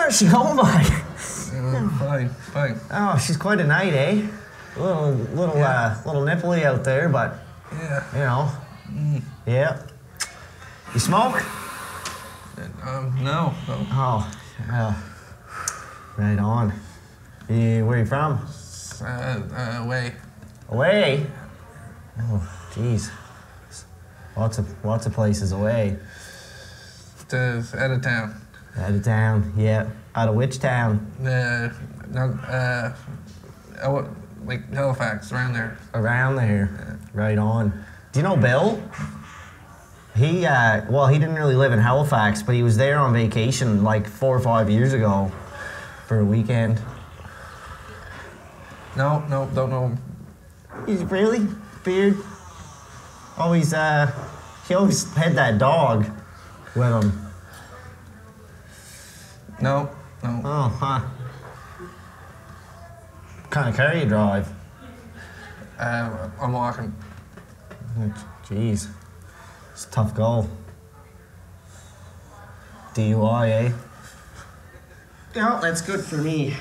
How's she going, bud? fine, fine. Oh, she's quite a night, eh? A little, little, uh, little nipply out there, but Yeah. you know. Yeah. You smoke? Um, no, no. Oh, uh, right on. You, where you from? Uh, uh, wait. Away. Oh, jeez. Lots of, lots of places away. To, out of town. Out of town. Yeah. Out of which town? Uh, no, uh, oh, like Halifax, around there. Around there. Right on. Do you know Bill? He, uh, well, he didn't really live in Halifax, but he was there on vacation like four or five years ago for a weekend. No, no, don't know him. He's really beard. Always, uh, he always had that dog with him. No, no. Oh, huh. What kind of car you drive? Uh, I'm walking. Jeez. It's a tough goal. DUI, eh? Yeah, that's good for me.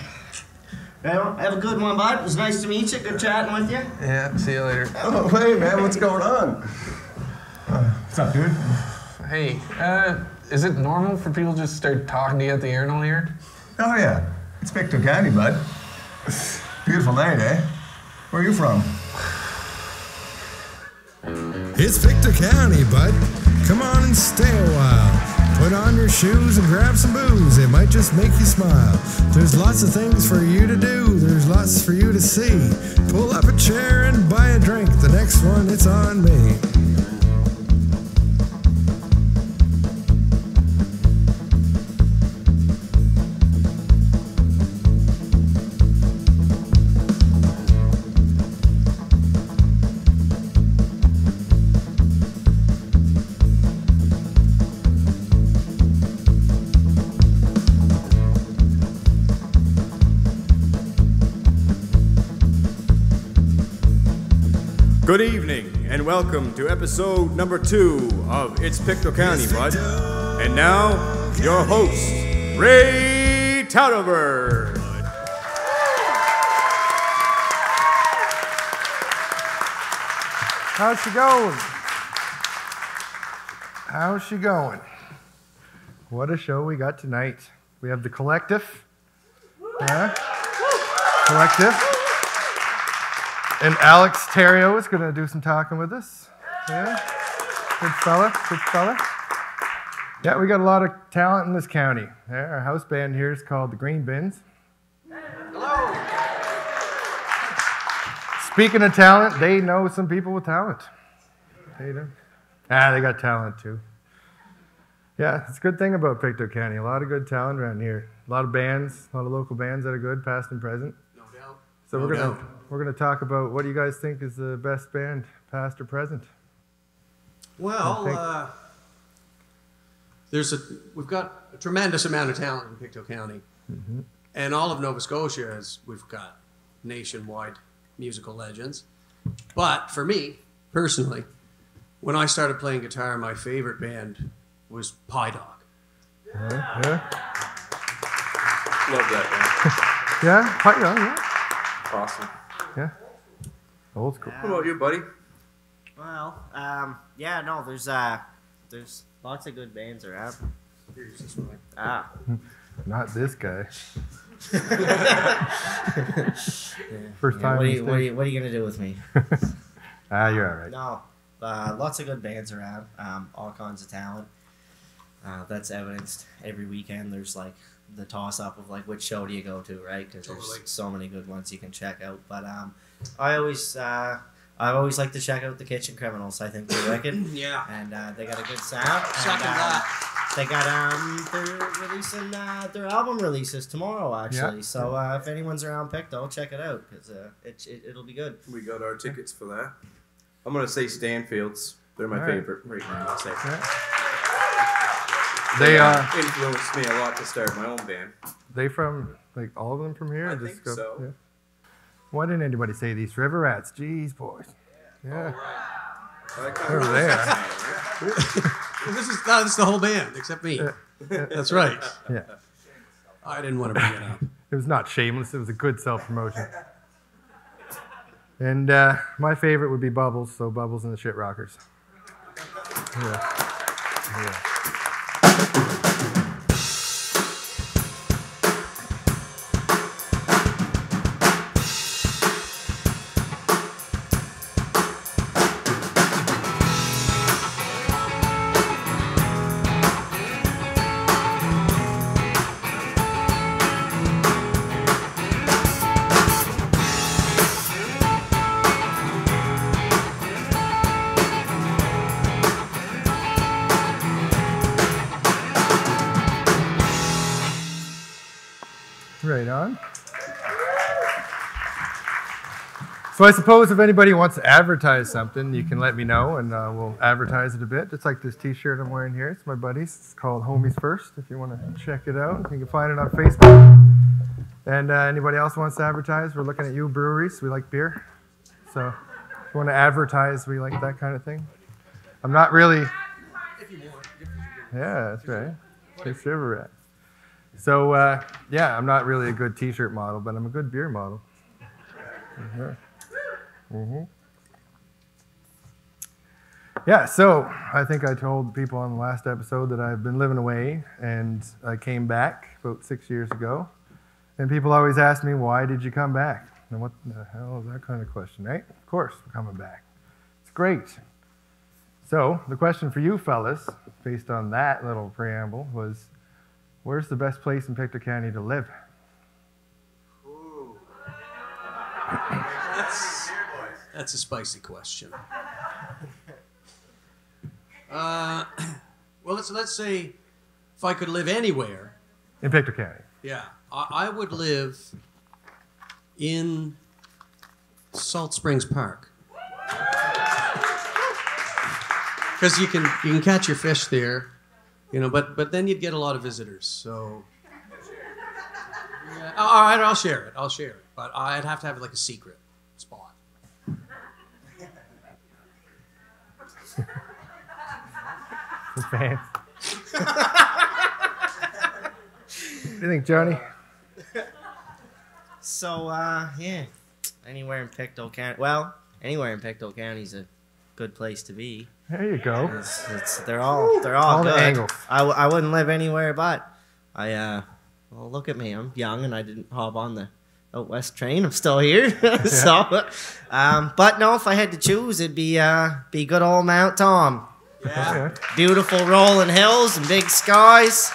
Well, have a good one, bud. It was nice to meet you. Good chatting with you. Yeah, see you later. Oh, hey, man, what's going on? What's up, dude? Hey, uh, is it normal for people to just start talking to you at the urinal here? Oh, yeah. It's Pictou County, bud. Beautiful night, eh? Where are you from? It's Pictou County, bud. Come on and stay a while. Put on your shoes and grab some booze. It might just make you smile. There's lots of things for you to do. There's lots for you to see. Pull up a chair and buy a drink. The next one, it's on me. Good evening, and welcome to episode number two of It's Pictou County, bud. And now, your host, Ray Tautover. How's she going? How's she going? What a show we got tonight. We have the collective. Yeah. Collective. And Alex Terrio is going to do some talking with us. Yeah. Good fella. Good fella. Yeah, we got a lot of talent in this county. Yeah, our house band here is called the Green Bins. Hello. Speaking of talent, they know some people with talent. They do. Ah, they got talent too. Yeah, it's a good thing about Pictou County. A lot of good talent around here. A lot of bands, a lot of local bands that are good, past and present. No doubt. So No we're gonna doubt. we're gonna talk about what do you guys think is the best band, past or present? Well, uh, there's a we've got a tremendous amount of talent in Pictou County, Mm-hmm. and all of Nova Scotia is we've got nationwide musical legends. But for me personally, when I started playing guitar, my favorite band was Pie Dog. Yeah, yeah, Love that, band. yeah, Pie Dog. yeah. Man. Awesome. yeah. Old school. What about you, buddy? Well, um, yeah, no, there's uh, there's lots of good bands around. Ah, Not this guy. First yeah, time. what, are you, what, are you, what are you gonna do with me? Ah, you're all right. No, uh, lots of good bands around. Um, all kinds of talent. Uh, that's evidenced every weekend. There's like the toss up of like which show do you go to, right? Because Totally. there's so many good ones you can check out. But um, I always uh, I always like to check out the Kitchen Criminals. I think they're wicked, Yeah. and uh, they got a good sound. Second and, um, that. They got um they're releasing uh, their album releases tomorrow actually. Yeah. So uh, if anyone's around Pictou, check it out because uh, it, it it'll be good. We got our tickets for that. I'm gonna say Stanfields. They're my All right. favorite right now. I'll say. Yeah. They uh influenced me a lot to start my own band. they from like all of them from here? I or think so. Yeah. Why didn't anybody say these river rats? Jeez, boys. Yeah. I kinda They're like there. that Well, this is that's the whole band except me. Yeah. That's right. Yeah. I didn't want to bring it up. It was not shameless. It was a good self promotion. And uh, my favorite would be Bubbles, so Bubbles and the Shit Rockers. Yeah. Yeah. So I suppose if anybody wants to advertise something, you can let me know, and uh, we'll advertise it a bit. Just like this T-shirt I'm wearing here. It's my buddy's. It's called Homies First. If you want to check it out, you can find it on Facebook. And uh, anybody else wants to advertise, we're looking at you, breweries. We like beer, so if you want to advertise, we like that kind of thing. I'm not really. Yeah, that's right. It's River Rat. So uh, yeah, I'm not really a good T-shirt model, but I'm a good beer model. Mhm. Mhm. Yeah, so I think I told people on the last episode that I've been living away, and I came back about six years ago. And people always ask me, "Why did you come back?" And what the hell is that kind of question, right? Of course, we're coming back. It's great. So the question for you fellas, based on that little preamble, was. Where's the best place in Pictou County to live? That's, that's a spicy question. Uh, well, let's let's say if I could live anywhere, In Pictou County. yeah, I, I would live in Salt Springs Park because you can you can catch your fish there, you know. But but then you'd get a lot of visitors. So yeah, all right, I'll share it. I'll share it. But I'd have to have it like a secret The fans. what do you think, Johnny? So, uh, yeah, anywhere in Pictou County. Well, anywhere in Pictou County is a good place to be. There you go. It's, it's they're all they're all, All the good. angles. I, w- I wouldn't live anywhere but I uh well look at me I'm young and I didn't hop on the out west train I'm still here so um but no if I had to choose it'd be uh be good old Mount Tom Okay. beautiful rolling hills and big skies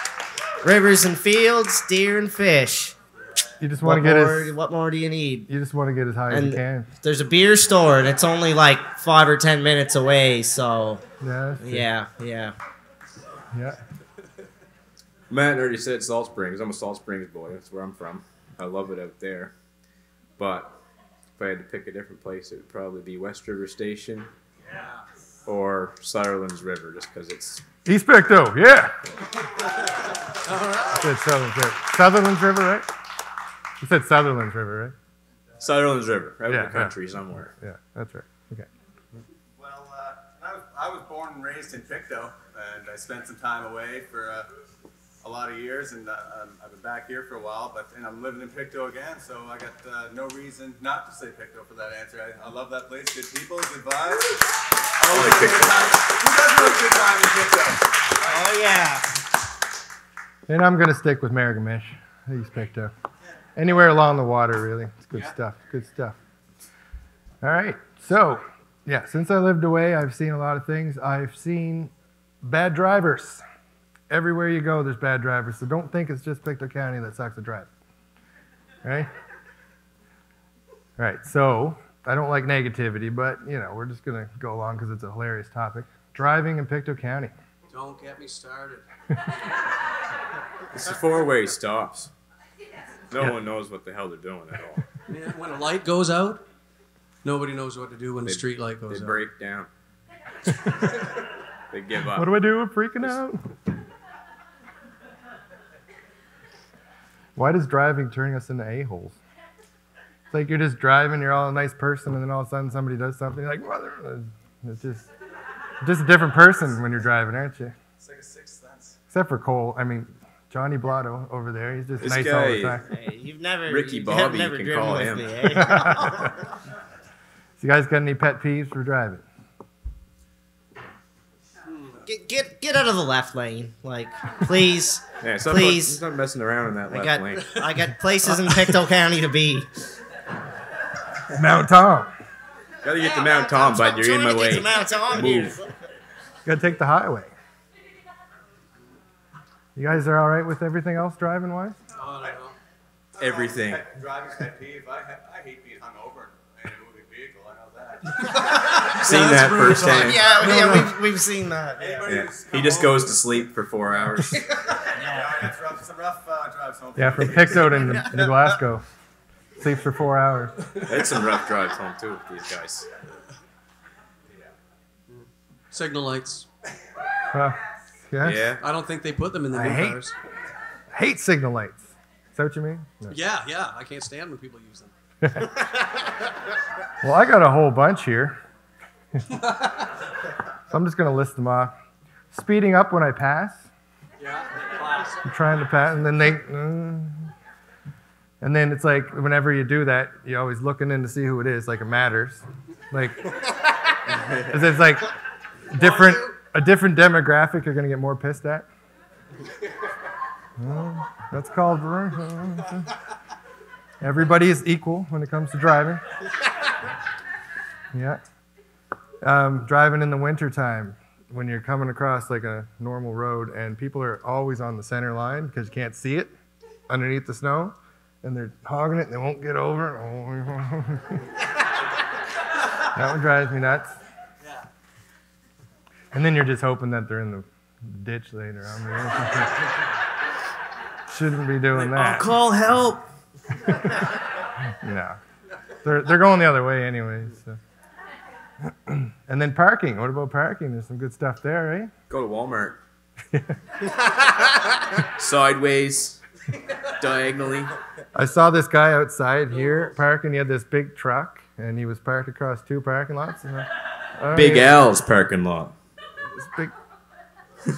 rivers and fields deer and fish You just want to get more as what more do you need you just want to get as high as you can. there's a beer store and it's only like five or ten minutes away so Yeah. yeah yeah Yeah. Matt already said Salt Springs. I'm a Salt Springs boy. That's where I'm from. I love it out there. But if I had to pick a different place, it would probably be West River Station or Sutherland's River, just because it's East Pictou, yeah. You said Sutherland's River. Sutherland's River, right? You said Sutherland's River, right? Sutherland's River, right Yeah, in the country somewhere. Yeah, that's right. Okay. Well, uh, I, was, I was born and raised in Pictou, and I spent some time away for uh, a lot of years, and uh, um, I've been back here for a while, but and I'm living in Pictou again, so I got uh, no reason not to say Pictou for that answer. I, I love that place, good people, good vibes. I like Pictou. Who doesn't have a good time in Pictou? oh yeah And I'm gonna stick with Merigomish. East Pictou. Anywhere along the water, really. It's good stuff. Good stuff. All right. So, yeah, since I lived away, I've seen a lot of things. I've seen bad drivers. Everywhere you go, there's bad drivers. So don't think it's just Pictou County that sucks at driving. Right? Right. So I don't like negativity, but you know, we're just gonna go along because it's a hilarious topic. Driving in Pictou County. Don't get me started. It's the four-way stops. No one knows what the hell they're doing at all. Yeah, when a light goes out, nobody knows what to do when They- the street light They goes out. They break down. they give up. What do I do? I'm freaking out. Why does driving turn us into a-holes? It's like you're just driving, you're all a nice person, and then all of a sudden somebody does something, you're like, mother. It's just, just a different person when you're driving, aren't you? It's like a sixth sense. Except for Cole, I mean, Johnny Blotto over there. He's just This nice all the guy- time. Hey, you've never Ricky you've Bobby, never you can driven call with him. me, eh? So you guys got any pet peeves for driving? Get, get get out of the left lane, like please. Yeah, stop, Please. stop messing around in that I left got lane. I got places in Pictou County to be. Mount Tom. Gotta get to Mount Tom, bud. You're in my Trying to get way. to Mount Tom Move. Got to take the highway. You guys are all right with everything else oh, driving wise? Oh, no. Everything. Pet- Driving's pet peeve. I, I hate being hungover in a moving vehicle. I know that. Seen that firsthand. Yeah, yeah, we've, we've seen that. Anybody Yeah. He just goes to sleep for four hours. Yeah, it's rough. It's rough uh, drives home. Yeah, from Pictou to, to Glasgow. Sleeps for four hours. I had some rough drives home too with these guys. Signal lights. Uh, yes. Yeah. I don't think they put them in the I hate- cars. Hate signal lights. Is that what you mean? No. Yeah, yeah. I can't stand when people use them. Well, I got a whole bunch here. so I'm just going to list them off. Speeding up when I pass. Yeah. I'm trying to pass, and then they. mm. and then it's like whenever you do that, you're always looking in to see who it is, like it matters. Like, 'cause it's like different, a different demographic you're going to get more pissed at. Well, that's called. Everybody is equal when it comes to driving. Yeah. Um, driving in the wintertime when you're coming across like a normal road and people are always on the center line because you can't see it underneath the snow and they're hogging it and they won't get over it. that one drives me nuts. And then you're just hoping that they're in the ditch later. I mean, shouldn't be doing that. I'll call help. No. They're, they're going the other way anyway. So. and then parking. What about parking? There's some good stuff there, eh? Go to Walmart. Sideways, diagonally. I saw this guy outside here parking. He had this big truck, and he was parked across two parking lots. And I, I Big mean, Al's parking lot. big.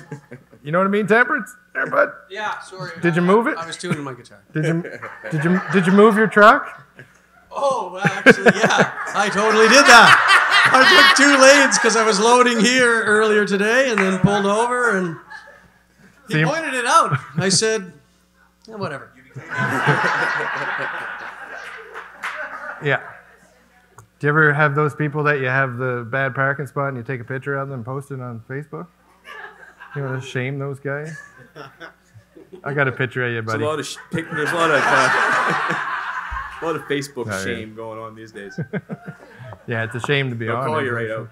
You know what I mean, Temperance? There, bud. Yeah, sorry. Did you move it? I was tuning my guitar. Did you did you did you move your truck? Oh, well, actually, yeah. I totally did that. I took two lanes because I was loading here earlier today and then pulled over and he So you- pointed it out. I said, yeah, whatever. Yeah. Do you ever have those people that you have the bad parking spot and you take a picture of them and post it on Facebook? You want to shame those guys? I got a picture of you, There's a buddy. lot of sh- pic- there's a lot of uh, a lot of Facebook Oh, yeah. shame going on these days. Yeah, it's a shame to be I'll honest. call you right out.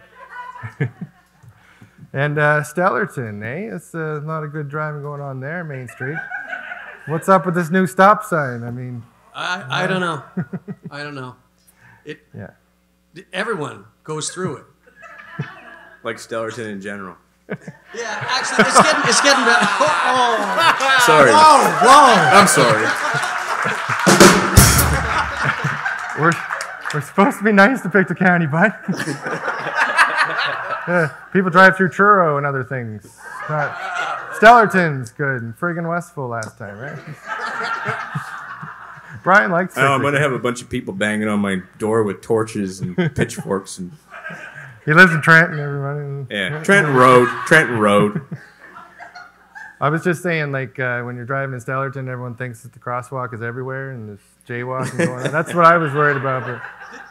And uh, Stellarton, eh? It's uh, not a good driving going on there, Main Street. What's up with this new stop sign? I mean, I, I don't know. I don't know. It yeah. Everyone goes through it. Like Stellarton in general. Yeah, actually, it's getting, it's getting better. Oh, Sorry. oh, whoa. I'm sorry. We're, we're supposed to be nice to Pictou County, bud. Yeah, people drive through Truro and other things. Not, Stellarton's good, and friggin' Westville last time, right? Brian likes Oh, I'm gonna have a bunch of people banging on my door with torches and pitchforks and He lives in Trenton, everybody. yeah, Trenton Road, Trenton Road. I was just saying, like, uh, when you're driving in Stellarton, everyone thinks that the crosswalk is everywhere and there's jaywalking going on. That's what I was worried about. But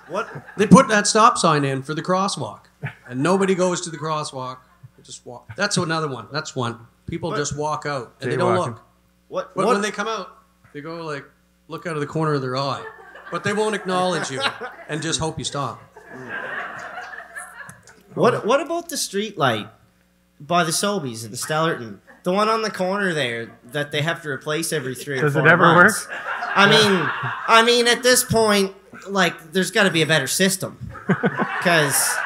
What? They put that stop sign in for the crosswalk, and nobody goes to the crosswalk. They just walk. That's another one. That's one. People just walk out and they don't Jaywalking. look. What? But what when they come out, they go like, look out of the corner of their eye, but they won't acknowledge you and just hope you stop. What what about the street light by the Sobeys in Stellarton? The one on the corner there that they have to replace every three Does or it four ever months. I mean, I mean, at this point, like, there's got to be a better system because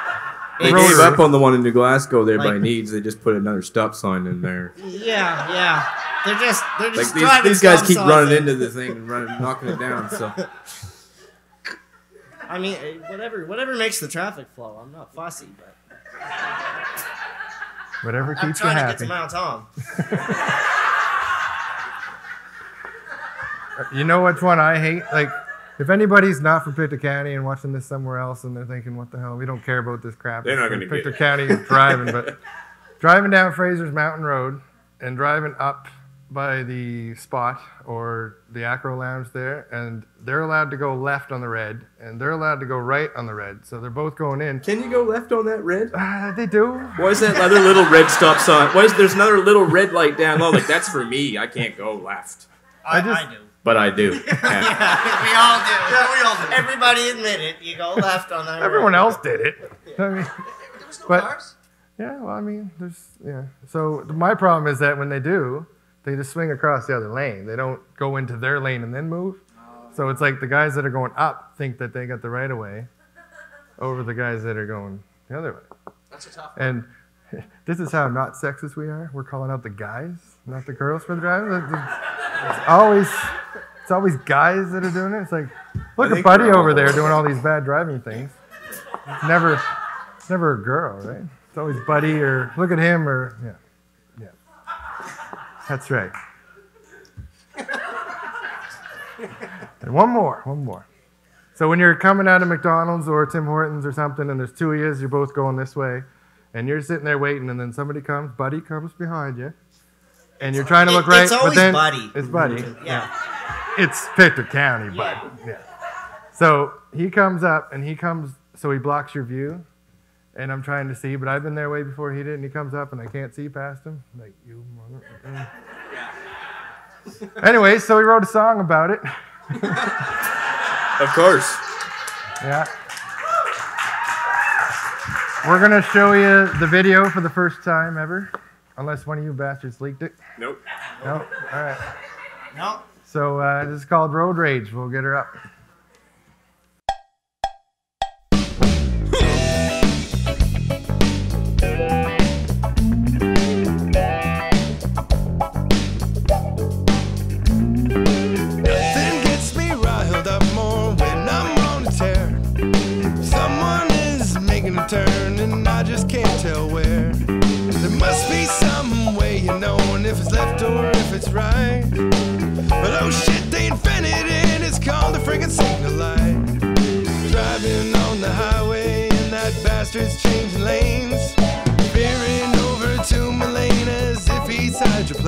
They Rotary. gave up on the one in New Glasgow there by Needs. They just put another stop sign in there. yeah, yeah, they're just they're just Like these, driving these guys keep running and- into the thing and running, knocking it down. So I mean, whatever whatever makes the traffic flow. I'm not fussy, but whatever I'm keeps you trying to get to happy. Mount Tom. You know which one I hate? Like, if anybody's not from Pictou County and watching this somewhere else and they're thinking, what the hell, we don't care about this crap. They're not gonna from get Pictou. County is driving, but driving down Fraser's Mountain Road and driving up by the spot or the Acro Lounge there, and they're allowed to go left on the red, and they're allowed to go right on the red. So they're both going in. Can you go left on that red? Uh, they do. Why is that other little red stop sign? Why is there's another little red light down low? Like that's for me. I can't go left, I just, do. but I do. Yeah. we all do. Yeah, we all do. Everybody admit it. You go left on that. everyone else did it. I mean, There was no But- cars. Yeah, well, I mean, there's yeah. So my problem is that when they do, they just swing across the other lane. They don't go into their lane and then move. So it's like the guys that are going up think that they got the right of way over the guys that are going the other way. That's a tough. One. And this is how not sexist we are. We're calling out the guys, not the girls for the driving. It's always it's always guys that are doing it. It's like look at Buddy over there doing all these bad driving things. It's never it's never a girl, right? It's always Buddy or look at him or yeah. Yeah. That's right. And one more, one more. So when you're coming out of McDonald's or Tim Hortons or something, and there's two of you, you're both going this way, and you're sitting there waiting, and then somebody comes, Buddy comes behind you, and you're trying to look it- right, it's but then Buddy. it's Buddy. Yeah. It's Pictou County, Bud. Yeah. So he comes up, and he comes, so he blocks your view, and I'm trying to see, but I've been there way before he did, and he comes up, and I can't see past him, like you mother. mm. anyway, so he wrote a song about it. Of course. Yeah. We're gonna show you the video for the first time ever, unless one of you bastards leaked it. Nope. Nope. All right. No. So uh, this is called Road Rage. We'll get her up.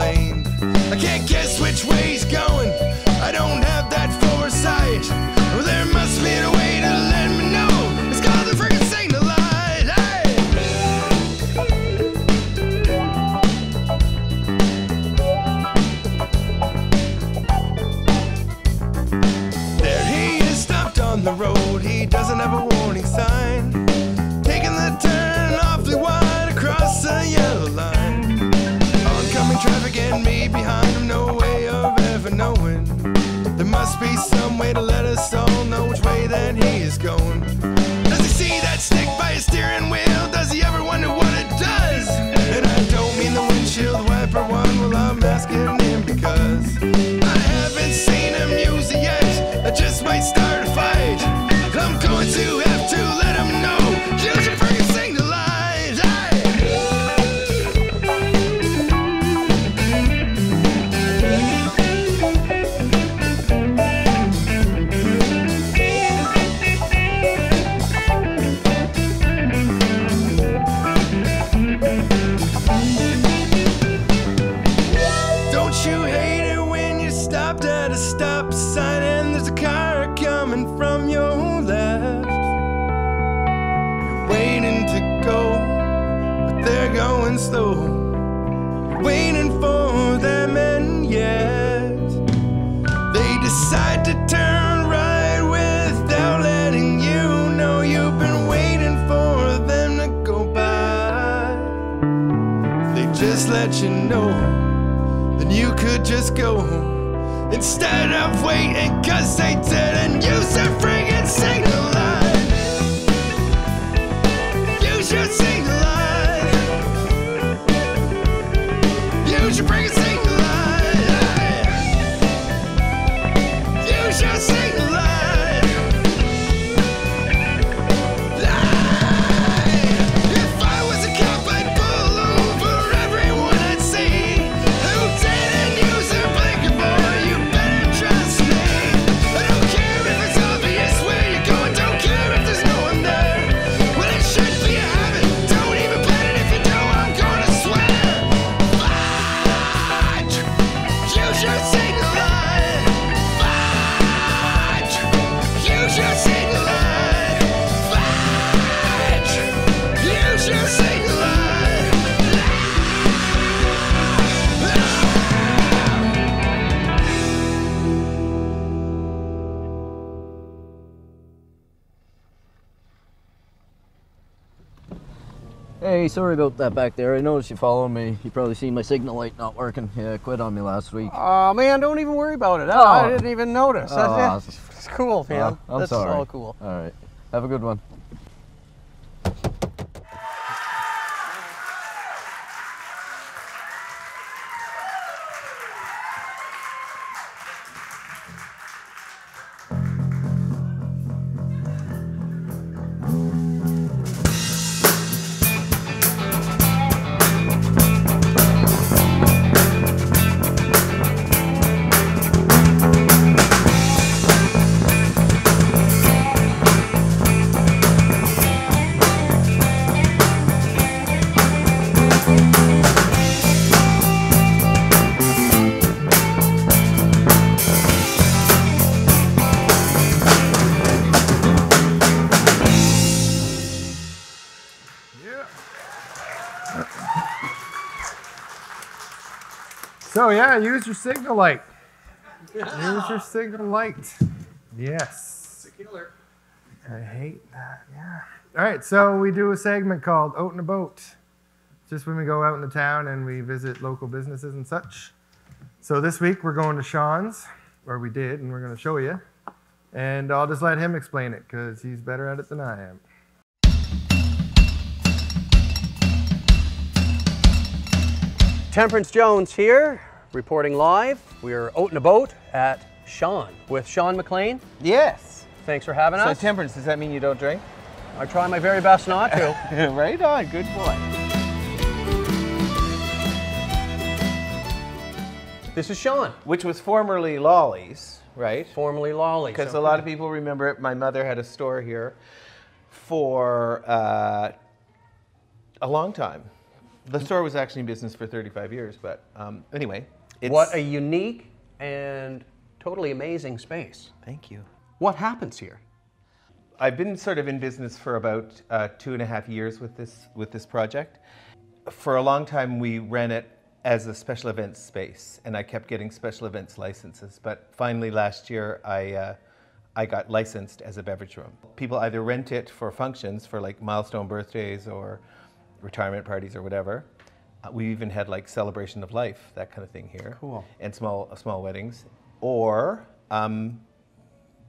Hydroplaned. I can't guess which way he's going. Go instead of waiting cause they didn't use their Hey, sorry about that back there. I noticed you following me. You probably seen my signal light not working. Yeah, it quit on me last week. Oh man, don't even worry about it. Oh. I didn't even notice. Oh, That's, it's- cool, man. Oh, I'm That's sorry. all cool. All right. Have a good one. So yeah, use your signal light. Use your signal light. Yes. It's a killer. I hate that. Yeah. All right, so we do a segment called Out in a Boat. Just when we go out in the town and we visit local businesses and such. So this week we're going to Sean's, or we did, and we're going to show you. And I'll just let him explain it because he's better at it than I am. Temperance Jones here, reporting live. We're out in a boat at Sean with Sean McLean. Yes. Thanks for having So us. So temperance, does that mean you don't drink? I try my very best not to. right on, good boy. This is Sean. Which was formerly Lolly's, right? Formerly Lolly's. Because a lot of people remember it. My mother had a store here for uh, a long time. The store was actually in business for 35 years, but um, anyway. It's, What a unique and totally amazing space. Thank you. What happens here? I've been sort of in business for about uh, two and a half years with this with this project. For a long time, we ran it as a special events space, and I kept getting special events licenses. But finally, last year, I uh, I got licensed as a beverage room. People either rent it for functions, for like milestone birthdays or retirement parties or whatever. Uh, we even had like celebration of life, that kind of thing here. Cool. And small uh, small weddings, or um,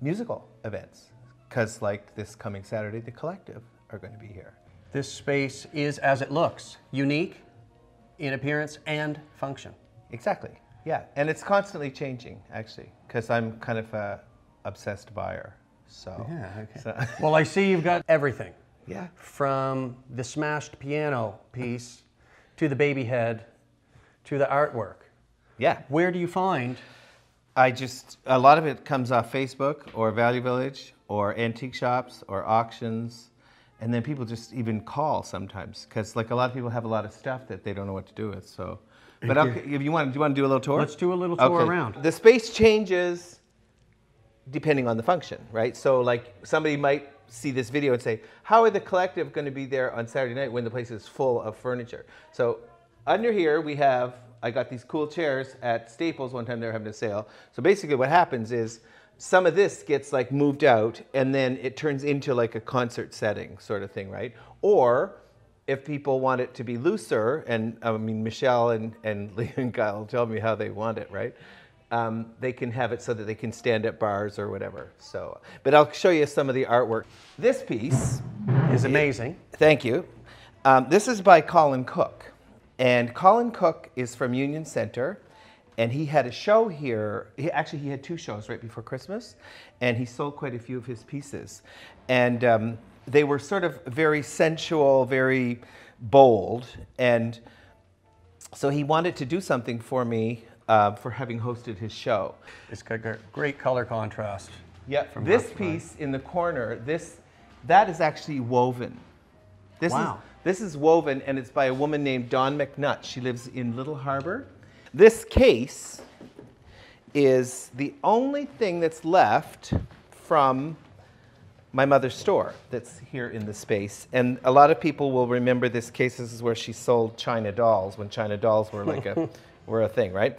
musical events. Because like this coming Saturday, the Collective are going to be here. This space is as it looks, unique in appearance and function. Exactly. Yeah, and it's constantly changing actually, because I'm kind of a obsessed buyer. So. Yeah, okay. so- Well, I see you've got everything. Yeah. From the smashed piano piece to the baby head to the artwork. Yeah. Where do you find? I just a lot of it comes off Facebook or Value Village or antique shops or auctions, and then people just even call sometimes because like a lot of people have a lot of stuff that they don't know what to do with. So, but okay, if you want, do you want to do a little tour? Let's do a little tour Okay. around. The space changes depending on the function, right? So like somebody might see this video and say, how are the collective going to be there on Saturday night when the place is full of furniture? So under here we have, I got these cool chairs at Staples one time they were having a sale. So basically what happens is some of this gets like moved out and then it turns into like a concert setting sort of thing, right? Or if people want it to be looser, and I mean, Michelle and, and Lee and Kyle tell me how they want it, right? Um, they can have it so that they can stand at bars or whatever. So, but I'll show you some of the artwork. This piece Is amazing. Thank you. Um, this is by Colin Cook. And Colin Cook is from Union Center. And he had a show here. He, actually, he had two shows right before Christmas. And he sold quite a few of his pieces. And um, they were sort of very sensual, very bold. And so he wanted to do something for me uh, for having hosted his show. It's got great color contrast. Yeah, From this left to right. piece in the corner, this that is actually woven. This Wow. is this is woven and it's by a woman named Dawn McNutt. She lives in Little Harbor. This case is the only thing that's left from my mother's store that's here in the space. And a lot of people will remember this case. This is where she sold China dolls when China dolls were like a were a thing, right?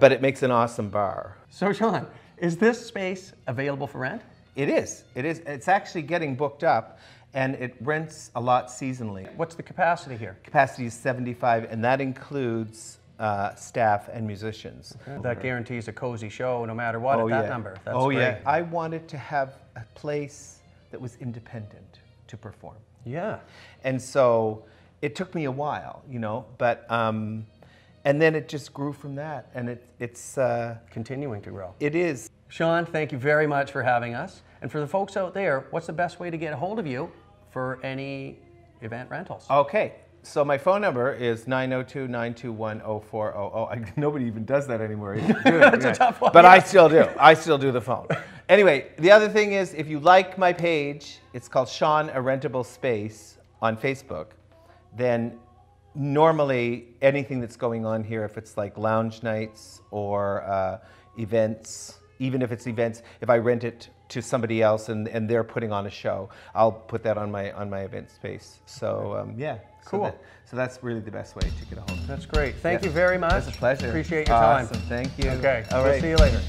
But it makes an awesome bar. So, Sean, is this space available for rent? It is. It is. It's actually getting booked up. and it rents a lot seasonally. What's the capacity here? Capacity is 75, and that includes uh, staff and musicians. That guarantees a cozy show no matter what oh, at that yeah. number. That's oh great. yeah. I wanted to have a place that was independent to perform. Yeah. And so it took me a while, you know, but um, and then it just grew from that, and it, it's uh, continuing to grow. It is. Sean, thank you very much for having us. And for the folks out there, what's the best way to get a hold of you for any event rentals? Okay. So my phone number is 902-921-0400. I, nobody even does that anymore. It's good, That's a tough one, But I still do. I still do the phone. Anyway, the other thing is if you like my page, it's called Sean A Rentable Space on Facebook, then normally anything that's going on here, if it's like lounge nights or uh, events, even if it's events, if I rent it to somebody else and, and they're putting on a show, I'll put that on my on my event space. So um, yeah, so Cool. that- so that's really the best way to get a hold of it. That's great. Thank you very much. It's a pleasure. Appreciate your Awesome. time. Thank you. Okay. All we'll right. see you later.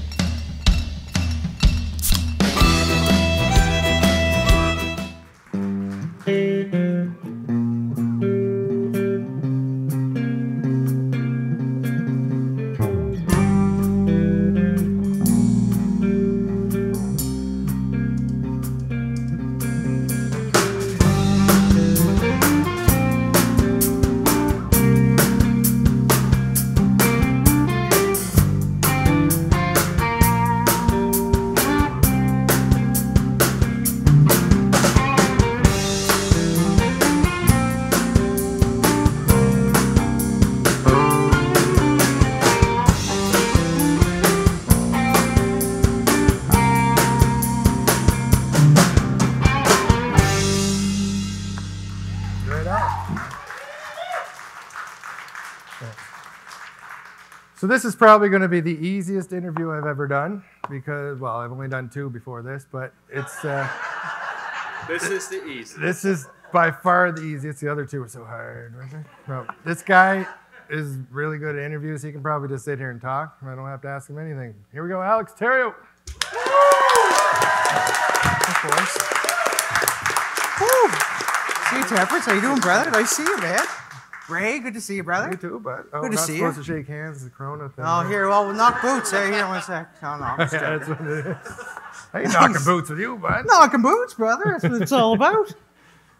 So this is probably going to be the easiest interview I've ever done because, well, I've only done two before this, but it's uh, This is the easy. this is by far the easiest. The other two were so hard. weren't they? No, this guy is really good at interviews. He can probably just sit here and talk. I don't have to ask him anything. Here we go, Alex Terrio. Of course. Woo! See you, Temperance. How you doing, brother? Nice to see you, man. Ray, good to see you, brother. You too, bud. Oh, good to not see supposed you. to shake hands. A Corona thing. Oh, here, well, we'll knock boots. Hey, here, one sec. No, no, I'm yeah, that's what it is. I ain't knocking boots with you, bud. Knocking boots, brother. That's what it's all about.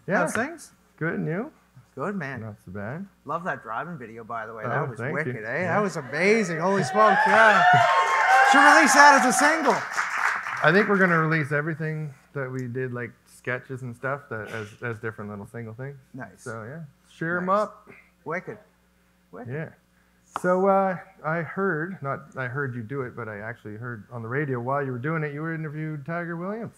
Yeah. How's things? Good, and you? Good, man. Not so bad. Love that driving video, by the way. Oh, that was wicked, you. eh? Yeah. That was amazing. Holy smokes, yeah. Should release that as a single. I think we're gonna release everything that we did, like sketches and stuff, that as as different little single things. Nice. So yeah, share them up. Wicked. Wicked. Yeah. So uh, I heard, not I heard you do it, but I actually heard on the radio while you were doing it, you were interviewed Tiger Williams.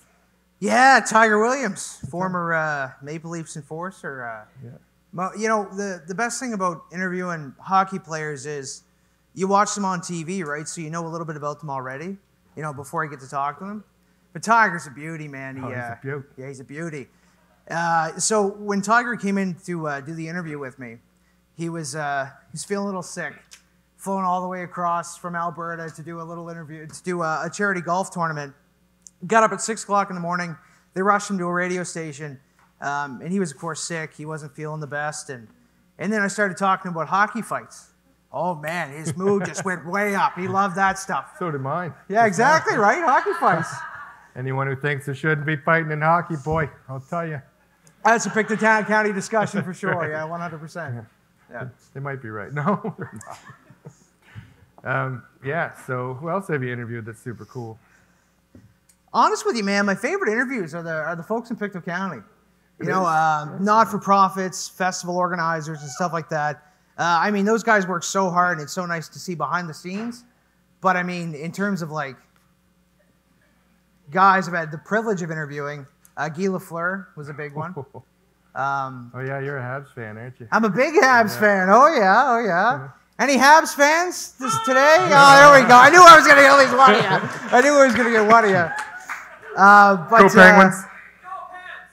Yeah, Tiger Williams, former uh, Maple Leafs enforcer. Uh, Yeah. you know, the, the best thing about interviewing hockey players is you watch them on TV, right? So you know a little bit about them already, you know, before you get to talk to them. But Tiger's a beauty, man. He, Oh, he's a uh, beaut. Yeah, he's a beauty. Uh, so when Tiger came in to uh, do the interview with me, he was uh, he was feeling a little sick, flown all the way across from Alberta to do a little interview, to do a, a charity golf tournament. Got up at six o'clock in the morning. They rushed him to a radio station, um, and he was of course sick. He wasn't feeling the best, and and then I started talking about hockey fights. Oh man, his mood just went way up. He loved that stuff. So did mine. Yeah, exactly right. Hockey fights. Anyone who thinks there shouldn't be fighting in hockey, boy, I'll tell you, That's a Pictou County discussion for sure. Yeah, one hundred percent. Yeah. they might be right. No. Um, yeah. So who else have you interviewed that's super cool? honest with you, man, my favorite interviews are the are the folks in Pictou County. You know, um, not for profits, festival organizers, and stuff like that. Uh, I mean, those guys work so hard, and it's so nice to see behind the scenes. But I mean, in terms of like guys I've had the privilege of interviewing, uh, Guy Lafleur was a big one. Um, Oh yeah, you're a Habs fan, aren't you? I'm a big Habs Yeah. fan. Oh yeah, oh yeah. Any Habs fans this today? Oh, there we go. I knew I was gonna get at least one of you. I knew I was gonna get one of you. Uh, but, Go uh, Penguins.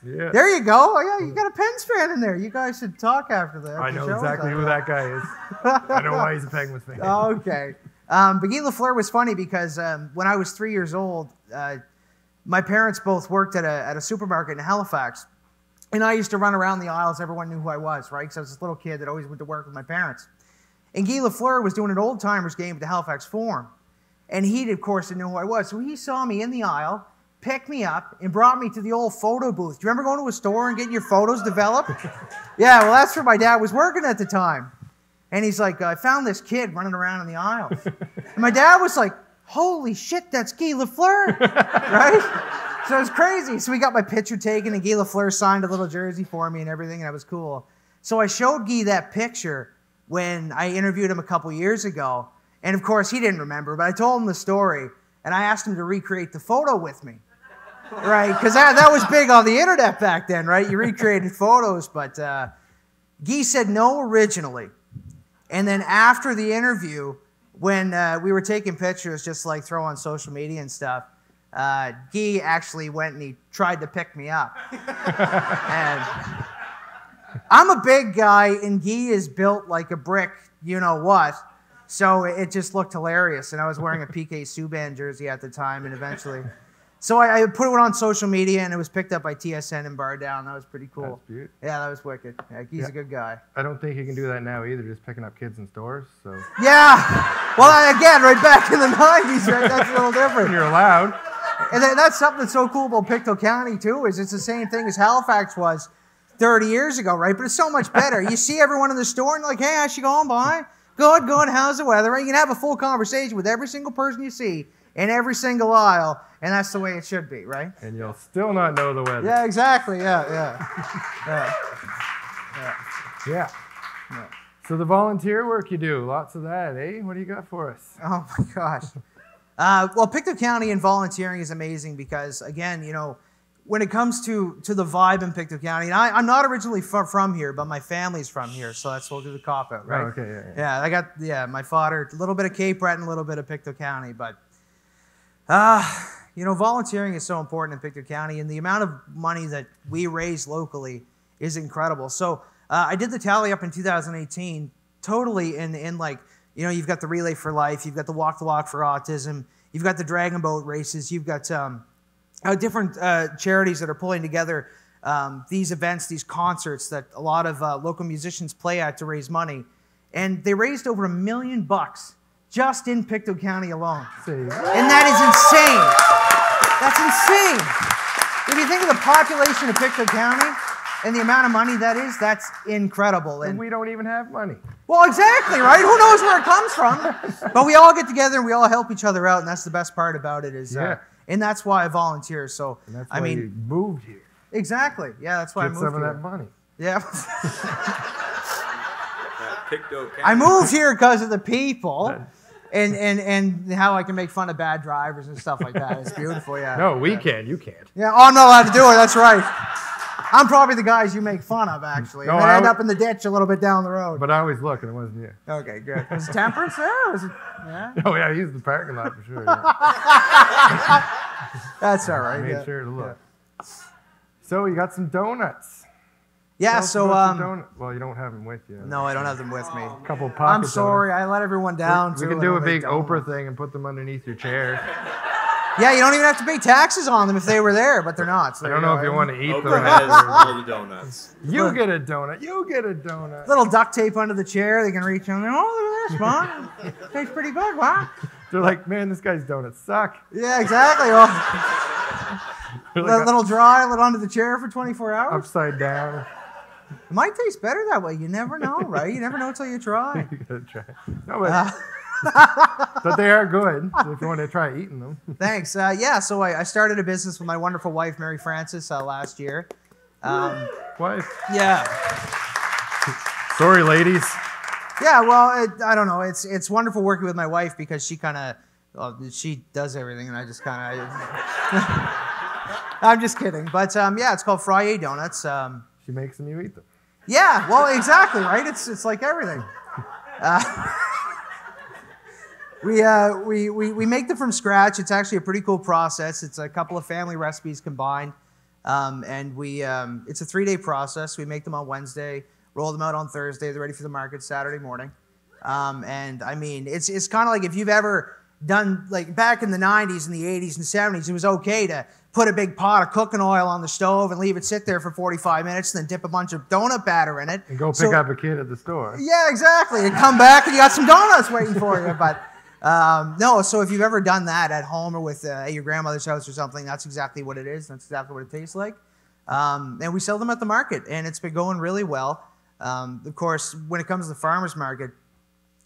Yeah. there you go. Oh, yeah, you got a Pens fan in there. You guys should talk after that. I know exactly who that guy is. I know why he's a Penguins fan. okay. Um, but Guy Lafleur was funny because um, when I was three years old, uh, my parents both worked at a, at a supermarket in Halifax. And I used to run around the aisles. Everyone knew who I was, right? Because I was this little kid that always went to work with my parents. And Guy Lafleur was doing an old timers game at the Halifax Forum. And he, of course, didn't know who I was. So he saw me in the aisle, picked me up, and brought me to the old photo booth. Do you remember going to a store and getting your photos developed? yeah, well, that's where my dad was working at the time. And he's like, I found this kid running around in the aisles. and my dad was like, Holy shit, that's Guy Lafleur, right? So it was crazy. So we got my picture taken, and Guy Lafleur signed a little jersey for me and everything, and that was cool. So I showed Guy that picture when I interviewed him a couple years ago. And of course, he didn't remember, but I told him the story, and I asked him to recreate the photo with me. Right? Because that, that was big on the internet back then, right? You recreated photos, but uh, Guy said no originally. And then after the interview, when uh, we were taking pictures, just like throw on social media and stuff, uh, Guy actually went and he tried to pick me up. and I'm a big guy, and Guy is built like a brick, you know what. So it just looked hilarious. And I was wearing a PK Subban jersey at the time, and eventually. So I, I, put it on social media, and it was picked up by TSN and BarDown. That was pretty cool. Yeah, that was wicked. Yeah, he's Yeah. a good guy. I don't think he can do that now either, just picking up kids in stores. So Yeah. Well, I- again, right back in the '90s, right? That's a little different. You're allowed. And that, that's something that's so cool about Pictou County too. Is it's the same thing as Halifax was 30 years ago, right? But it's so much better. you see everyone in the store and like, hey, how's she going by? Good, good. How's the weather? Right? You can have a full conversation with every single person you see in every single aisle, and that's the way it should be, right? and you'll still not know the weather. Yeah, exactly. Yeah, yeah. yeah. Yeah. So the volunteer work you do, lots of that, eh? What do you got for us? Oh my gosh. Uh, well, Pictou County and volunteering is amazing because, again, you know, when it comes to to the vibe in Pictou County, and I, I'm not originally from, from here, but my family's from here, so that's we'll do the cop out, right? Oh, okay, yeah, yeah. Yeah, I got yeah, my father, a little bit of Cape Breton, a little bit of Pictou County, but uh, you know, volunteering is so important in Pictou County, and the amount of money that we raise locally is incredible. So uh, I did the tally up in 2018, totally in in like you know, you've got the Relay for Life, you've got the Walk the Walk for Autism, you've got the Dragon Boat races, you've got um, uh, different uh, charities that are pulling together um, these events, these concerts that a lot of uh, local musicians play at to raise money, and they raised over a million bucks just in Pictou County alone. And that is insane. That's insane. If you think of the population of Pictou County and the amount of money that is, that's incredible. And And we don't even have money. well, exactly, right? Who knows where it comes from? But we all get together and we all help each other out, and that's the best part about it. Is uh, Yeah. and that's why I volunteer. So And that's I why mean, you moved here. exactly. Yeah, that's why I Get moved some of that money. Yeah, That County. I moved here because of the people. And, and, and how I can make fun of bad drivers and stuff like that. It's beautiful, yeah. No, we can. You can't. Yeah, oh, I'm not allowed to do it. That's right. I'm probably the guys you make fun of, actually. No, and I end w- up in the ditch a little bit down the road. But I always look, and it wasn't you. Okay, good. Was it temperance there? Was it, yeah? Oh yeah, he's the parking lot for sure. Yeah. That's all right. I made yeah. sure to look. So you got some donuts. Yeah, Tell so, about your um, donut- well, you don't have them with you. No, I don't have them with me. A couple pocket I'm sorry. I let everyone down. We, too. can do a big donuts. Oprah thing and put them underneath your chair. Yeah, you don't even have to pay taxes on them if they were there, but they're not. So I don't know go. if you want to eat them. Oprah has all the donuts. You get a donut. You get a donut. Little duct tape under the chair. They can reach on there. Oh, look at this, Mom. Tastes pretty good, wow. They're like, man, this guy's donuts suck. Yeah, exactly. Well, They're let like little dry, let under the chair for 24 hours. upside down. It might taste better that way. You never know, right? You never know until you try. You gotta try. No, but, Uh, but they are good. So if you want to try eating them. Thanks. Uh, yeah, so I, I started a business with my wonderful wife, Mary Frances, uh, last year. Um, What? yeah. Sorry, ladies. Yeah, well, it, I don't know. It's it's wonderful working with my wife because she kind of well, she does everything, and I just kind of. I'm just kidding, but um, yeah, it's called Frye Donuts. Um, She makes them, you eat them. yeah, well, exactly, right? It's it's like everything. Uh, we, uh, we, we, we make them from scratch. It's actually a pretty cool process. It's a couple of family recipes combined. Um, and we, um, it's a three day process. We make them on Wednesday, roll them out on Thursday. They're ready for the market Saturday morning. Um, and I mean, it's, it's kind of like if you've ever done, like back in the 90s and the 80s and 70s, it was okay to put a big pot of cooking oil on the stove and leave it sit there for 45 minutes, and then dip a bunch of donut batter in it. And go pick So- up a kid at the store. yeah, exactly. And come back and you got some donuts waiting for you. But um, no, so if you've ever done that at home or with uh, at your grandmother's house or something, that's exactly what it is. That's exactly what it tastes like. Um, and we sell them at the market, and it's been going really well. Um, of course, when it comes to the farmers market,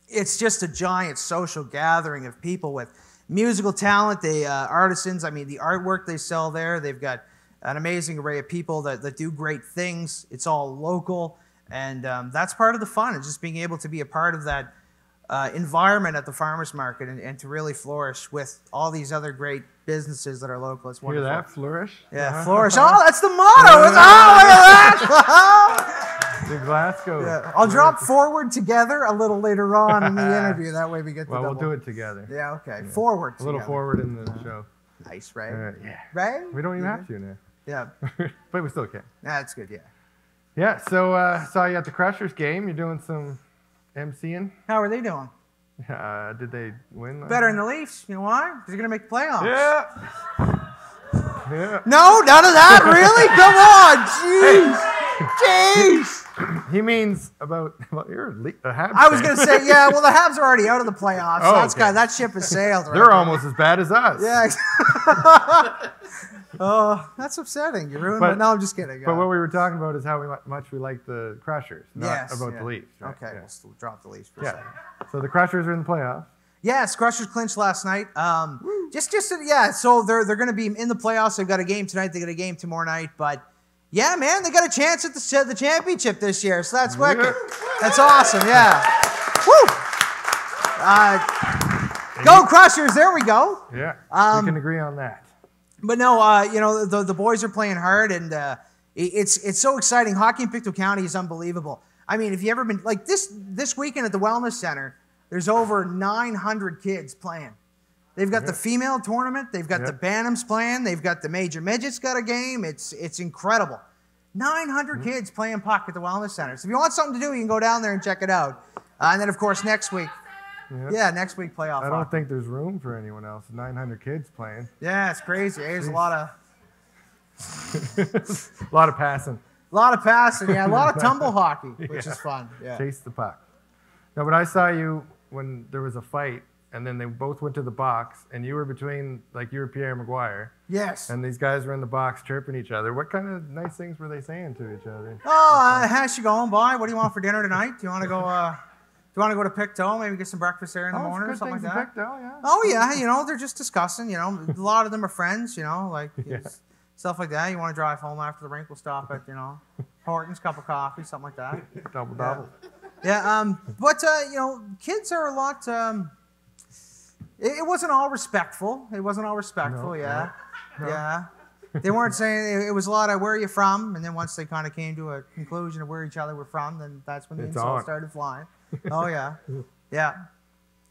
it's just a giant social gathering of people with musical talent, the uh, artisans. I mean, the artwork they sell there. They've got an amazing array of people that, that do great things. It's all local, and um, that's part of the fun. Is just being able to be a part of that uh, environment at the farmers market and, and to really flourish with all these other great businesses that are local. It's Hear that? Flourish? Yeah, Uh-huh. flourish. Oh, that's the motto. Oh, look at that. The Glasgow. Yeah, I'll drop forward together a little later on in the interview. That way we get the Well, we'll do it together. Yeah, okay. Forward. A little forward in the show. Nice, right? Right, yeah. Right? We don't even Yeah. have to now. Yeah. but we still can. That's good, yeah. Yeah, so uh, saw you at the Crushers game. You're doing some MCing. How are they doing? Uh, did they win? Better than the Leafs. You know why? Because they're going to make the playoffs. Yeah. Yeah. No, none of that, really? Come on. Jeez. Jeez. He means about, about your le- the Habs. I was going to say, yeah, well, the Habs are already out of the playoffs. So Oh, that's okay. kind that ship has sailed. Right They're there. almost as bad as us. Yeah. oh, that's upsetting. You ruined But- it. No, I'm just kidding. But Uh, what we were talking about is how we, much we like the Crushers, not yes, about yeah. the Leafs. right? Okay, Yeah. we'll still drop the Leafs for a Yeah. second. So the Crushers are in the playoffs. Yes, Crushers clinched last night. Um, just, just yeah. So they're they're going to be in the playoffs. They've got a game tonight. They got a game tomorrow night. But yeah, man, they got a chance at the the championship this year. So that's wicked. That's awesome. Yeah. Woo. Uh, go Crushers! There we go. Yeah. Um, we can agree on that. But no, uh, you know the, the boys are playing hard, and uh, it- it's it's so exciting. Hockey in Pictou County is unbelievable. I mean, if you ever been like this this weekend at the Wellness Center, there's over 900 kids playing. They've got the female tournament, they've got the Bantams playing, they've got the Major Midgets got a game. It's it's incredible. 900 Mm-hmm. kids playing puck at the Wellness Center. So if you want something to do, you can go down there and check it out. Uh, and then of course next week, Yeah. yeah, next week playoff. I don't hockey. think there's room for anyone else. 900 kids playing. Yeah, it's crazy. There's a lot of a lot of passing. A lot of passing, yeah. A lot of tumble hockey, which Yeah. is fun. Yeah. Chase the puck. No, but I saw you when there was a fight, and then they both went to the box, and you were between, like, you were Pierre McGuire. Yes. And these guys were in the box chirping each other. What kind of nice things were they saying to each other? Oh, uh, how's you going, boy? What do you want for dinner tonight? Do you want to go? Uh, do you want to go to Pictou? Maybe get some breakfast there in the Oh, morning or something like that. in Pictou, yeah. Oh yeah, you know they're just discussing. You know, a lot of them are friends. You know, like Yeah. stuff like that. You want to drive home after the rink? We'll stop at you know Hortons, cup of coffee, something like that. Double Yeah. double. Yeah, um, but uh, you know, kids are a lot. Um, it, it wasn't all respectful. It wasn't all respectful. No, yeah, no. yeah. They weren't saying it, was a lot of where are you from, and then once they kind of came to a conclusion of where each other were from, then that's when the It's insults on. started flying. Oh yeah, yeah.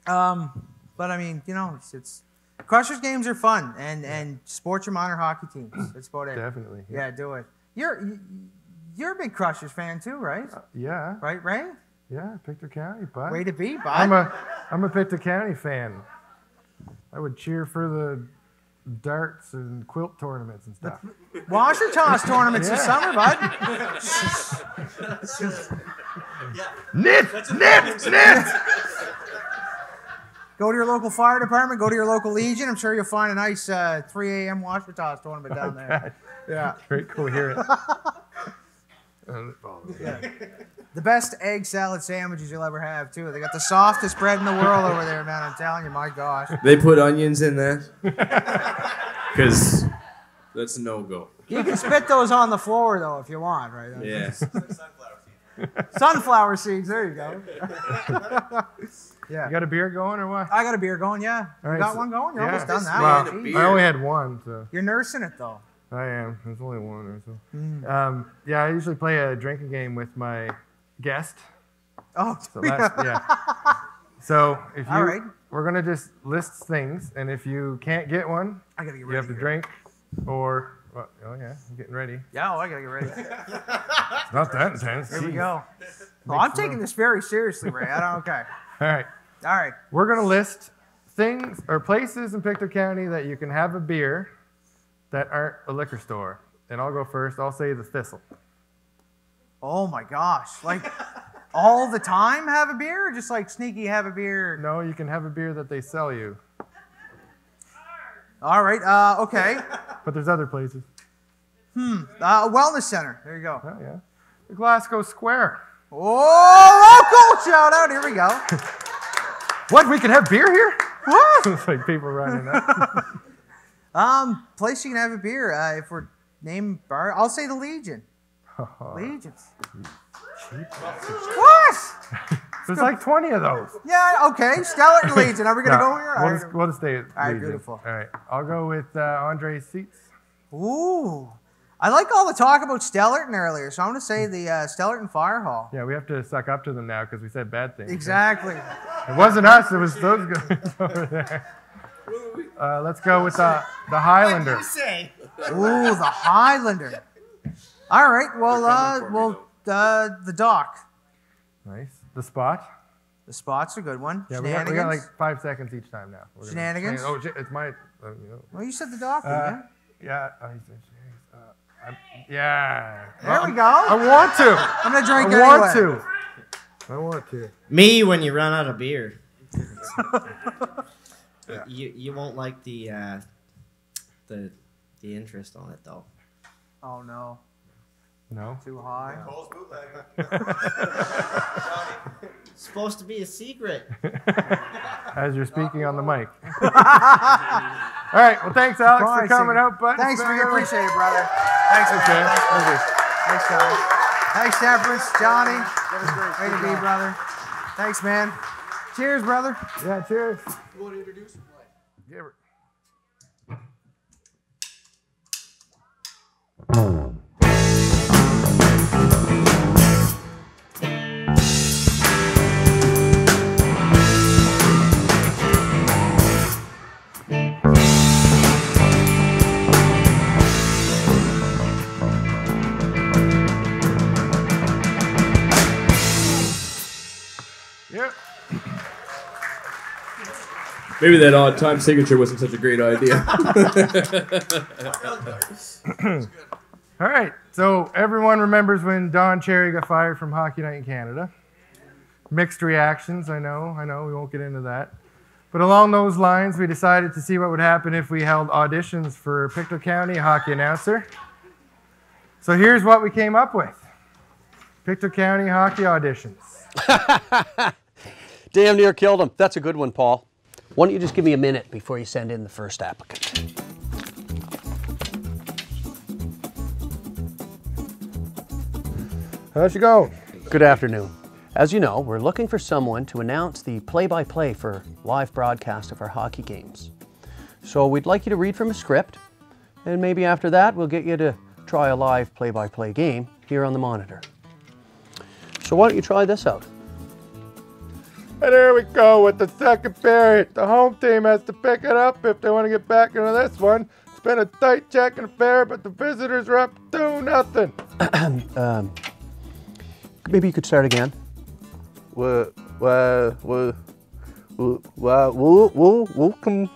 Um, but I mean, you know, it's, it's Crushers games are fun, and and support your minor hockey teams. That's about it. Definitely. Yeah, do it. You're you- you're a big Crushers fan too, right? Yeah. Right, Ray? Yeah, Pictou County, bud. Way to be, bud. I'm a, I'm a Pictou County fan. I would cheer for the darts and quilt tournaments and stuff. Washer toss tournaments this Yeah. summer, bud. Knit, knit, knit. Go to your local fire department. Go to your local legion. I'm sure you'll find a nice uh, 3 a.m. washer toss tournament down there. Yeah. Very coherent. And- oh, Yeah. The best egg salad sandwiches you'll ever have too. They got the softest bread in the world over there, man. I'm telling you, my gosh. They put onions in that? Because that's no go. You can spit those on the floor though if you want, right? Yeah. Sunflower seeds. There you go. yeah. You got a beer going or what? I got a beer going. Yeah. All you got so- one going. You're yeah. almost done that. Well, one. Jeez. I only had one, so You're nursing it though. I am. There's only one or so. Mm. Um, yeah, I usually play a drinking game with my guest. Oh, So that's, yeah. So if you, All right. we're gonna just list things, and if you can't get one, I gotta get ready. you have to here. drink, or well, oh yeah, I'm getting ready. Yeah, oh, I gotta get ready. It's not that intense. Here we go. Well, I'm flow. taking this very seriously, Ray. I don't okay. All right. All right. We're gonna list things or places in Pictou County that you can have a beer that aren't a liquor store. And I'll go first. I'll say the Thistle. Oh my gosh! Like all the time, have a beer, or just like sneaky have a beer? No, you can have a beer that they sell you, All right. Uh, okay. but there's other places. Hmm. Uh, wellness center. There you go. Oh yeah. The Glasgow Square. Oh, local shout out. Here we go. What? We can have beer here? What? it's like people running up. Um, place you can have a beer. Uh, if we're named bar, I'll say the Legion. Legions. What? There's like 20 of those. Yeah. Okay. Stellarton Legion. Are we gonna No, go here? We'll All just, right. we'll just stay at All right, Legion. beautiful. All right. I'll go with uh, Andre Seats. Ooh. I like all the talk about Stellarton earlier, so I'm going to say the uh, Stellarton Fire Hall. Yeah, we have to suck up to them now because we said bad things. Exactly. It wasn't us, it was those guys over there. Uh, let's go with the, the Highlander. say? Ooh, the Highlander. All right. Well, uh, well, uh, the dock. Nice. The spot. The spot's a good one. Yeah, we got, we got like five seconds each time now. We're gonna- Shenanigans? Oh, shit, it's my. Uh, you know. well, you said the dock. Uh, didn't yeah. I, uh, I'm- yeah. There we go. I want to. I'm gonna drink I want anyway. to. I want to. Me when you run out of beer. You you won't like the uh, the the interest on it though. Oh no. No. Too high. It's supposed to be a secret. As you're speaking on the mic. All right. Well, thanks, Alex, for Pricing. coming out. Bud. Thanks, man. Appreciate it, brother. Thanks, man. Thank you. Thanks, guys. Thanks, Temperance, Johnny. Way to be, brother. Thanks, man. Cheers, brother. Yeah, cheers. You want to introduce or what? Give her. Maybe that odd time signature wasn't such a great idea. All right. So everyone remembers when Don Cherry got fired from Hockey Night in Canada. Mixed reactions, I know, I know, we won't get into that. But along those lines, we decided to see what would happen if we held auditions for Pictou County hockey announcer. So here's what we came up with Pictou County hockey auditions. Damn near killed him. That's a good one, Paul. Why don't you just give me a minute before you send in the first applicant? How's it go? Good afternoon. As you know, we're looking for someone to announce the play by play for live broadcast of our hockey games. So we'd like you to read from a script, and maybe after that, we'll get you to try a live play by play game here on the monitor. So why don't you try this out? And there we go with the second period. The home team has to pick it up if they want to get back into this one. It's been a tight checking affair, but the visitors are up 2 nothing. um, maybe you could start again. Well, well, well, well, well, well, well, welcome,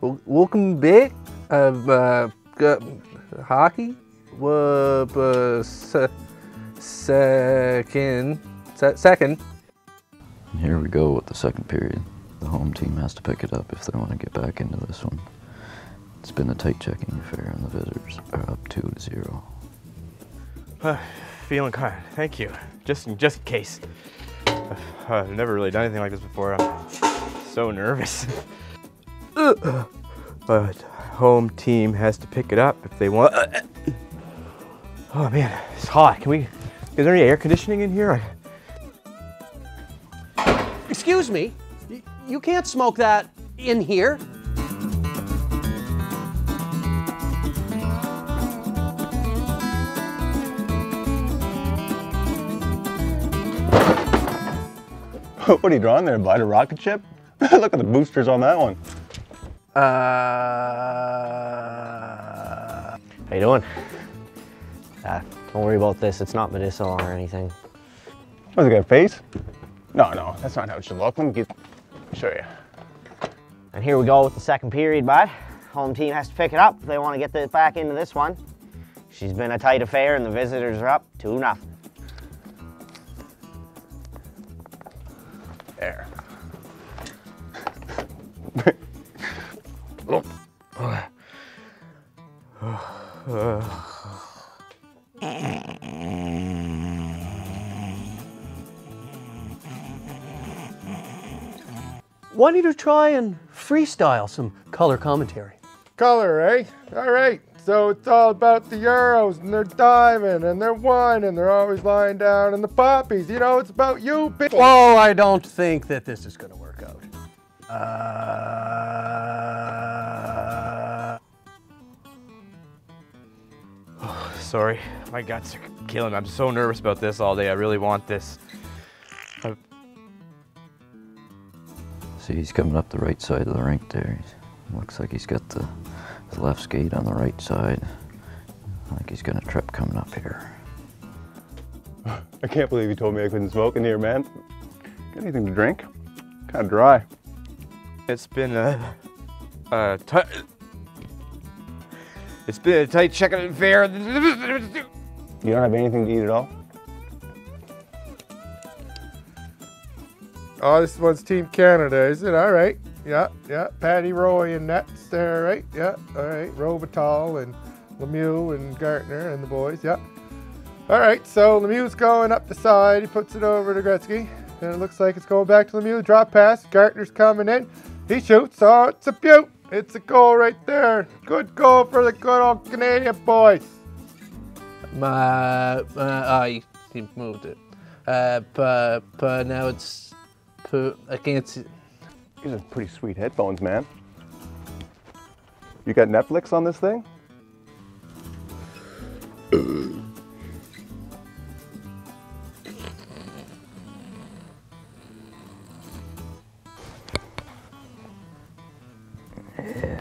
wel- welcome back. Of uh, got hockey. Well, uh, second, second. Here we go with the second period. The home team has to pick it up if they want to get back into this one. It's been a tight checking affair, and the visitors are up two to zero. Uh, feeling kind. Thank you. Just in, just in case. Uh, I've never really done anything like this before. I'm so nervous. but home team has to pick it up if they want. Oh man, it's hot. Can we? Is there any air conditioning in here? Excuse me, you can't smoke that in here. what are you drawing there, bud? A rocket ship? Look at the boosters on that one. Uh. How you doing? Uh, don't worry about this. It's not medicinal or anything. What's it got a face? No, no, that's not how it should look. Let me get, show you. And here we go with the second period, bud. home team has to pick it up they want to get the, back into this one. She's been a tight affair, and the visitors are up 2 nothing. Why don't you try and freestyle some color commentary? Color, eh? All right. So it's all about the Euros and they're diving and they're whining. And they're always lying down in the poppies. You know, it's about you, bitch. Oh, I don't think that this is going to work out. Uh... Sorry, my guts are killing me. I'm so nervous about this all day. I really want this. See, he's coming up the right side of the rink there. He's, looks like he's got the, the left skate on the right side. I think he's gonna trip coming up here. I can't believe you told me I couldn't smoke in here, man. Got anything to drink? Kind of dry. It's been a, a tight. It's been a tight checking and fair. You don't have anything to eat at all? Oh, this one's Team Canada, is it? All right. Yeah, yeah. Patty Roy and nets there, right? Yeah, all right. Robital and Lemieux and Gartner and the boys, yeah. All right, so Lemieux's going up the side. He puts it over to Gretzky. And it looks like it's going back to Lemieux. Drop pass. Gartner's coming in. He shoots. Oh, it's a beaut. It's a goal right there. Good goal for the good old Canadian boys. Uh, uh, I he moved it. Uh, but, but now it's, pu- I can't see. These are pretty sweet headphones, man. You got Netflix on this thing? Yeah,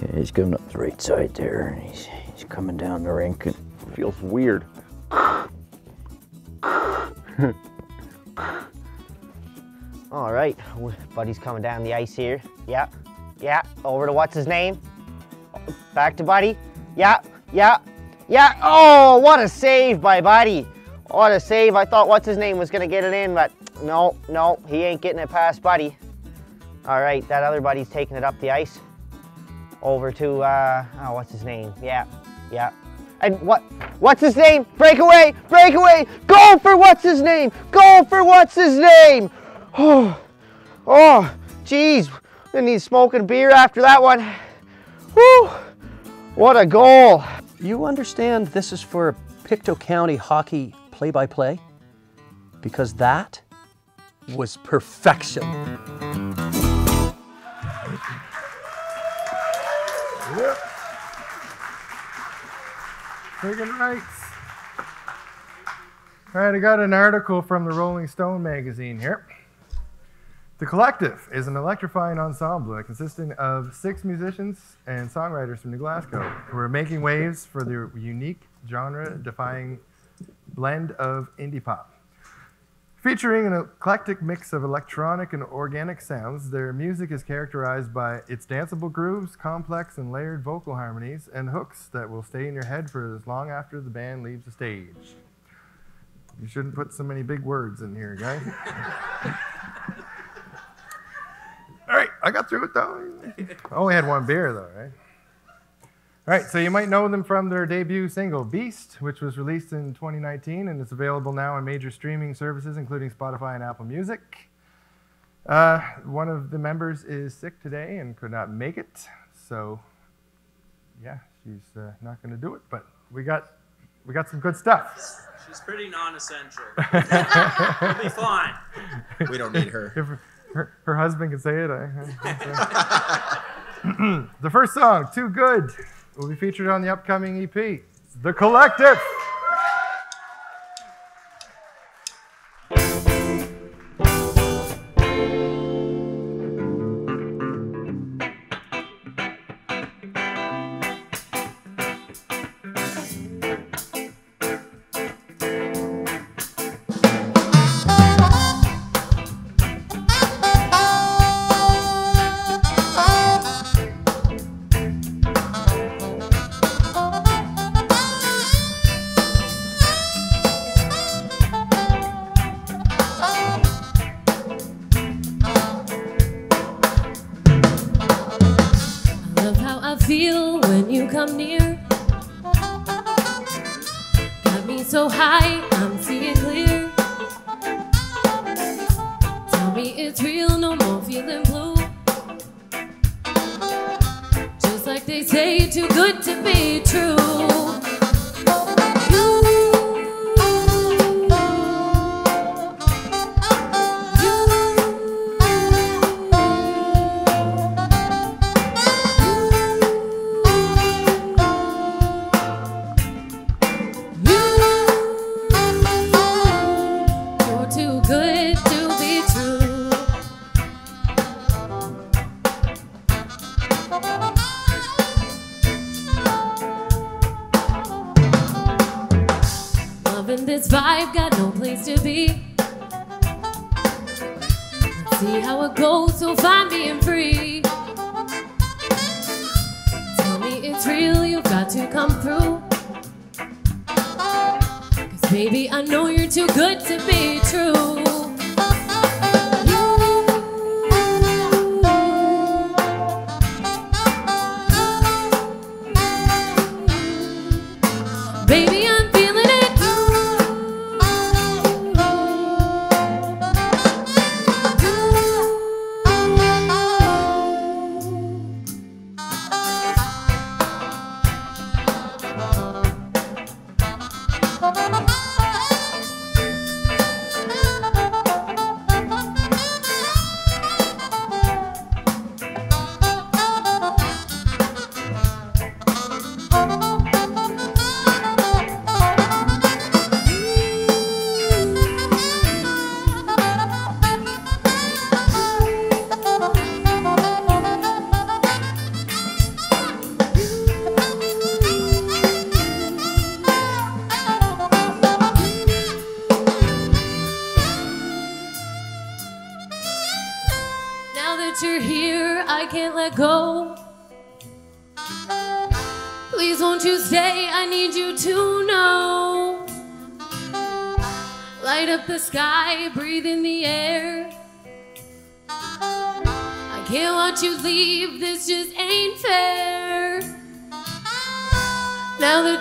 yeah, he's coming up the right side there, and he's he's coming down the rink. And feels weird. All right, Buddy's coming down the ice here. Yeah, yeah. Over to what's his name? Back to Buddy. Yeah, yeah, yeah. Oh, what a save by Buddy. What a save. I thought what's his name was going to get it in, but no, no, he ain't getting it past Buddy. All right, that other Buddy's taking it up the ice. Over to, uh, oh, what's his name? Yeah, yeah. And what, what's his name? Breakaway, breakaway. Go for what's his name. Go for what's his name. Oh, oh, geez. I need smoking beer after that one. Whew, what a goal. You understand this is for Pictou County hockey play-by-play? Because that was perfection. Yep. Taking rights. All right, I got an article from the Rolling Stone magazine here. The Collective is an electrifying ensemble consisting of six musicians and songwriters from New Glasgow who are making waves for their unique genre-defying blend of indie pop. Featuring an eclectic mix of electronic and organic sounds, their music is characterized by its danceable grooves, complex and layered vocal harmonies, and hooks that will stay in your head for as long after the band leaves the stage. You shouldn't put so many big words in here, guys. All right, I got through it though. I only had one beer though, right? All right, so you might know them from their debut single, Beast, which was released in 2019 and it's available now on major streaming services, including Spotify and Apple Music. Uh, one of the members is sick today and could not make it, so yeah, she's uh, not going to do it. But we got we got some good stuff. She's pretty non-essential. We'll be fine. We don't need her. Her, her husband can say it. I, I the first song, Too Good, will be featured on the upcoming EP, The Collective.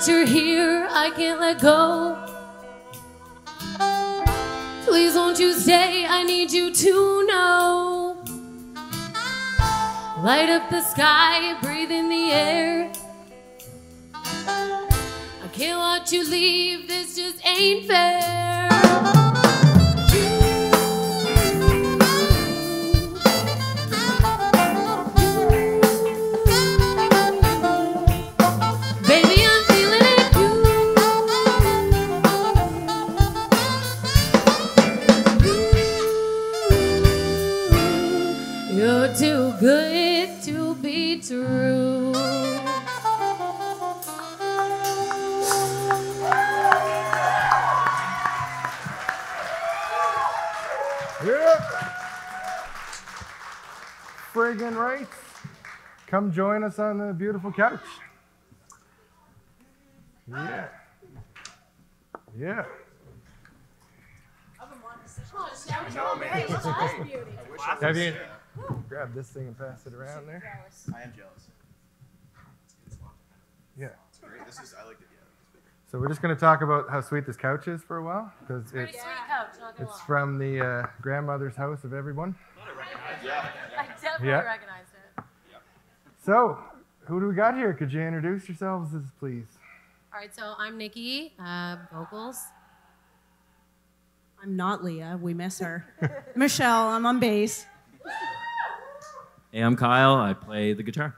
You're here, I can't let go. Please won't you stay? I need you to know. Light up the sky, breathe in the air. I can't watch you leave, this just ain't fair. True. Yeah. Friggin' right. Come join us on the beautiful couch. Yeah. Yeah. Have you grab this thing and pass it around there? I am jealous. Yeah. It's great. This is, I like it, yeah. So we're just going to talk about how sweet this couch is for a while because Pretty it's sweet couch, it's from the uh, grandmother's house of everyone. Yeah. I definitely Yeah. recognized it. So who do we got here? Could you introduce yourselves, please? All right, so I'm Nikki, uh, vocals. I'm not Leah. We miss her. Michelle, I'm on bass. Hey, I'm Kyle. I play the guitar.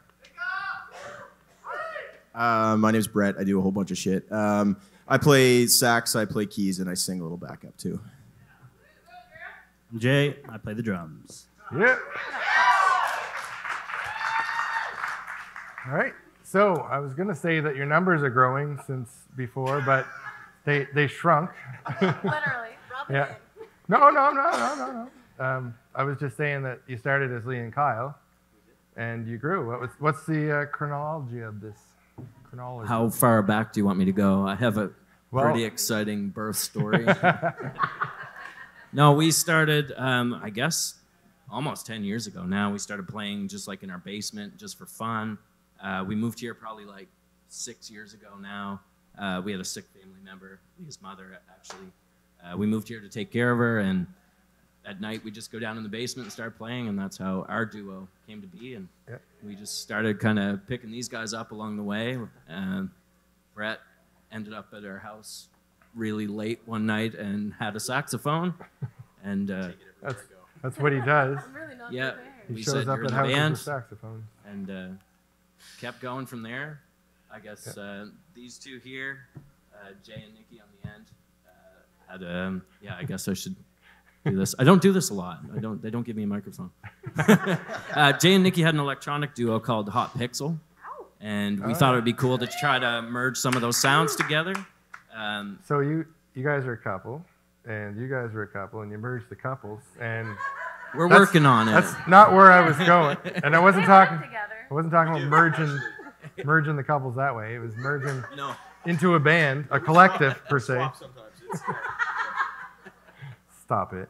Uh, my name's Brett. I do a whole bunch of shit. Um, I play sax, I play keys, and I sing a little backup too. I'm Jay. I play the drums. Yeah. All right. So I was going to say that your numbers are growing since before, but they they shrunk. Literally. yeah. No, no, no, no, no, no. Um, I was just saying that you started as Lee and Kyle, and you grew. What was what's the uh, chronology of this? Chronology. How far back do you want me to go? I have a Well- pretty exciting birth story. no, we started, um, I guess, almost 10 years ago now. We started playing just like in our basement, just for fun. Uh, we moved here probably like six years ago now. Uh, we had a sick family member, his mother actually. Uh, we moved here to take care of her, and at night we just go down in the basement and start playing, and that's how our duo came to be. And Yeah. we just started kind of picking these guys up along the way. Um, Brett ended up at our house really late one night and had a saxophone, and uh, That's, that's what he does. yeah, He we shows said up at in the houses band, with saxophones. and uh, kept going from there. I guess uh, these two here, uh, Jay and Nikki on the end, uh, had um, yeah. I guess I should do this. I don't do this a lot. I don't. They don't give me a microphone. uh, Jay and Nikki had an electronic duo called Hot Pixel, and we Oh. thought it would be cool to try to merge some of those sounds together. Um, So you you guys are a couple, and you guys are a couple, and you merge the couples, and We're working on it. That's not where I was going, and I wasn't talking. I wasn't talking about merging merging the couples that way. It was merging No. into a band, a collective per se. Stop it.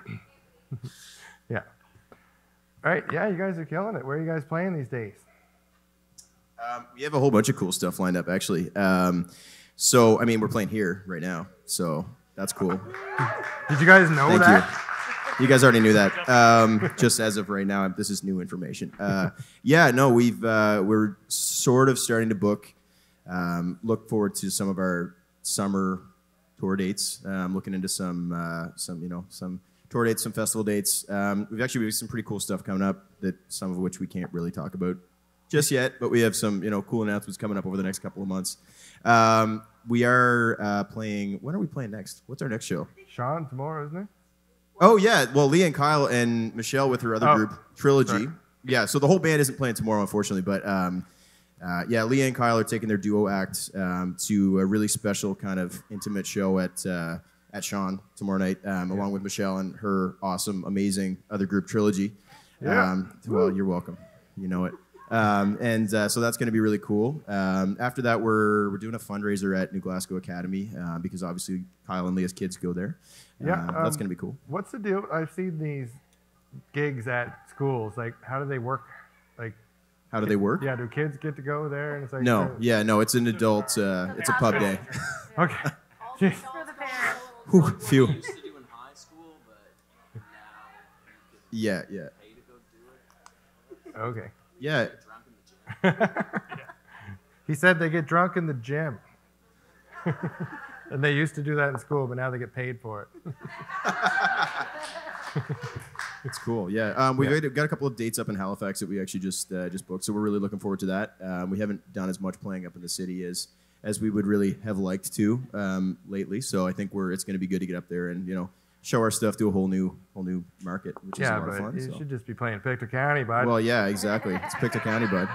yeah. All right. Yeah, you guys are killing it. Where are you guys playing these days? Um, we have a whole bunch of cool stuff lined up, actually. Um, so, I mean, we're playing here right now, so that's cool. Did you guys know Thank that? you. You guys already knew that. Um, just as of right now, this is new information. Uh, yeah, no, we've uh, we're sort of starting to book. Um, look forward to some of our summer tour dates. Um, looking into some uh, some you know some tour dates, some festival dates. Um, we've actually we have some pretty cool stuff coming up that some of which we can't really talk about just yet, but we have some you know cool announcements coming up over the next couple of months. Um, we are uh, playing. When are we playing next? What's our next show? Sean tomorrow, isn't it? Oh yeah, well Leah and Kyle and Michelle with her other Oh, group Trilogy. sorry. Yeah, so the whole band isn't playing tomorrow, unfortunately, but um, uh, yeah, Leah and Kyle are taking their duo act um, to a really special kind of intimate show at uh, at Sean tomorrow night, um, along with Michelle and her awesome, amazing other group Trilogy. Yeah. Um, well, you're welcome. You know it. Um, and uh, so that's going to be really cool. Um, after that, we're we're doing a fundraiser at New Glasgow Academy uh, because obviously Kyle and Leah's kids go there. Yeah, Uh, that's um, going to be cool. What's the deal? I've seen these gigs at schools. Like, how do they work? Like, How do they work? Yeah, do kids get to go there? And it's like No, uh, yeah, no, it's an adult, uh, it's a pub day. okay. Jeez. Whew, phew. Yeah, yeah. Okay. Yeah. He said they get drunk in the gym. and they used to do that in school, but now they get paid for it. It's cool. Yeah, um, we've Yeah. got- got a couple of dates up in Halifax that we actually just uh, just booked, so we're really looking forward to that. Um, we haven't done as much playing up in the city as as we would really have liked to um, lately. So I think we're it's going to be good to get up there and you know show our stuff to a whole new whole new market, which yeah, is a lot of fun. you so. should just be playing Pictou County, bud. Well, yeah, exactly. It's Pictou County, bud.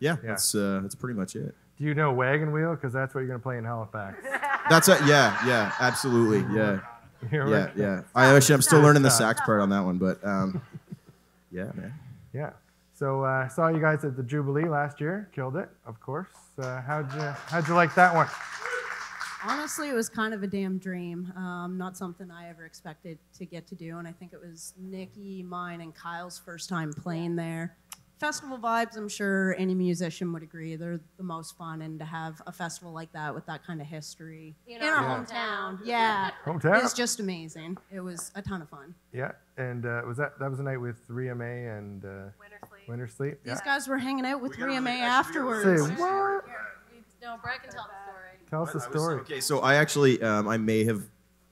Yeah, that's uh, that's pretty much it. Do you know Wagon Wheel? Because that's what you're going to play in Halifax. That's a, yeah, yeah, absolutely, yeah, yeah, right. yeah. I actually I'm still learning the sax part on that one, but um, yeah, man. Yeah. So I uh, saw you guys at the Jubilee last year. Killed it, of course. Uh, how'd you How'd you like that one? Honestly, it was kind of a damn dream. Um, not something I ever expected to get to do. And I think it was Nikki, mine, and Kyle's first time playing there. Festival vibes, I'm sure any musician would agree, they're the most fun. And to have a festival like that with that kind of history in, our Yeah. hometown, yeah, Hometown. is just amazing. It was a ton of fun. Yeah. And uh, was that that was a night with Ria Mae and uh, Wintersleep? These guys were hanging out with Ria Mae afterwards. Say what? No, Brad can tell the story. Tell us the story. Okay, so I actually um, I may have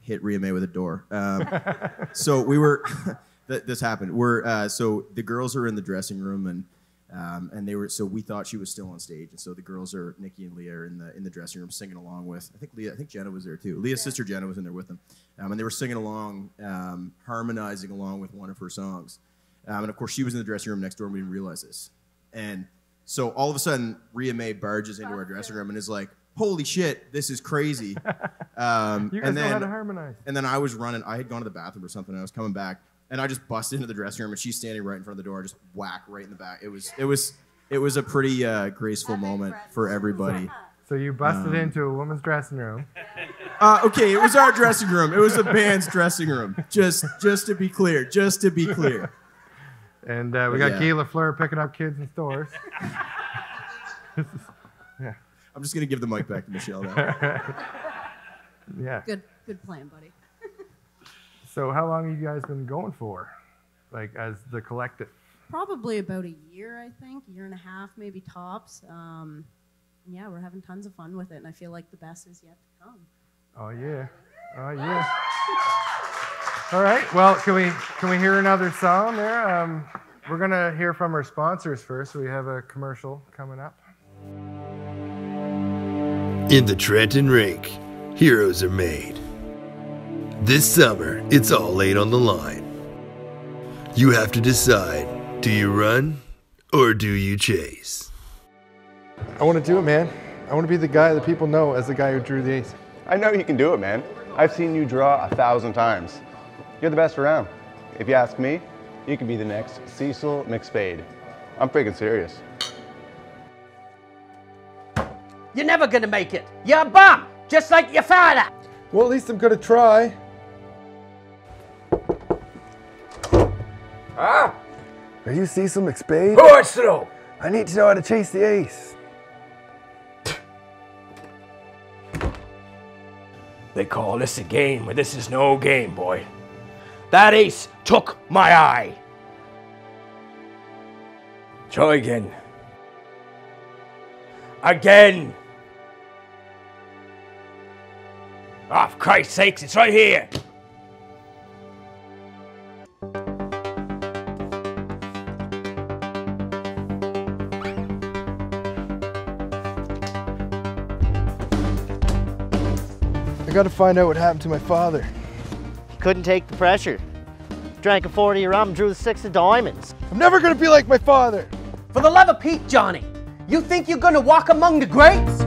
hit Ria Mae with a door. Um, so we were this happened. We're uh, so the girls are in the dressing room and um, and they were so we thought she was still on stage and so the girls are Nikki and Leah are in the in the dressing room singing along with I think Leah I think Jenna was there too. Leah's sister Jenna was in there with them, um, and they were singing along, um, harmonizing along with one of her songs. Um, and of course, she was in the dressing room next door, and we didn't realize this. And so all of a sudden, Ria Mae barges into our dressing room and is like, "Holy shit, this is crazy!" Um, You guys and know then, how to harmonize. And then I was running. I had gone to the bathroom or something. And I was coming back, and I just busted into the dressing room, and she's standing right in front of the door, just whack right in the back. It was it was it was a pretty uh, graceful moment for everybody. So you busted Um, into a woman's dressing room. Uh, okay, it was our dressing room. It was the band's dressing room. Just just to be clear. Just to be clear. And uh, we But got yeah. Guy Lafleur picking up kids in stores. yeah. I'm just gonna give the mic back to Michelle now. yeah. Good, good plan, buddy. So how long have you guys been going for? Like as the collective? Probably about a year, I think, year and a half, maybe tops. Um, yeah, we're having tons of fun with it, and I feel like the best is yet to come. Oh yeah. Oh yeah. All right. Well, can we can we hear another song there? Um, we're gonna hear from our sponsors first. We have a commercial coming up. In the Trenton Rink, heroes are made. This summer, it's all laid on the line. You have to decide do you run or do you chase? I want to do it, man. I want to be the guy that people know as the guy who drew the ace. I know you can do it, man. I've seen you draw a thousand times. You're the best around. If you ask me, you could be the next Cecil McSpade. I'm freaking serious. You're never gonna make it. You're a bum, just like your father. Well, at least I'm gonna try. Ah, Are you Cecil McSpade? Horse throw. I need to know how to chase the ace. They call this a game, but this is no game, boy. That ace took my eye. Try again. Again. Oh, for Christ's sakes, it's right here. I gotta find out what happened to my father. He couldn't take the pressure. Drank a 40 of rum, drew the six of diamonds. I'm never gonna be like my father. For the love of Pete, Johnny, you think you're gonna walk among the greats?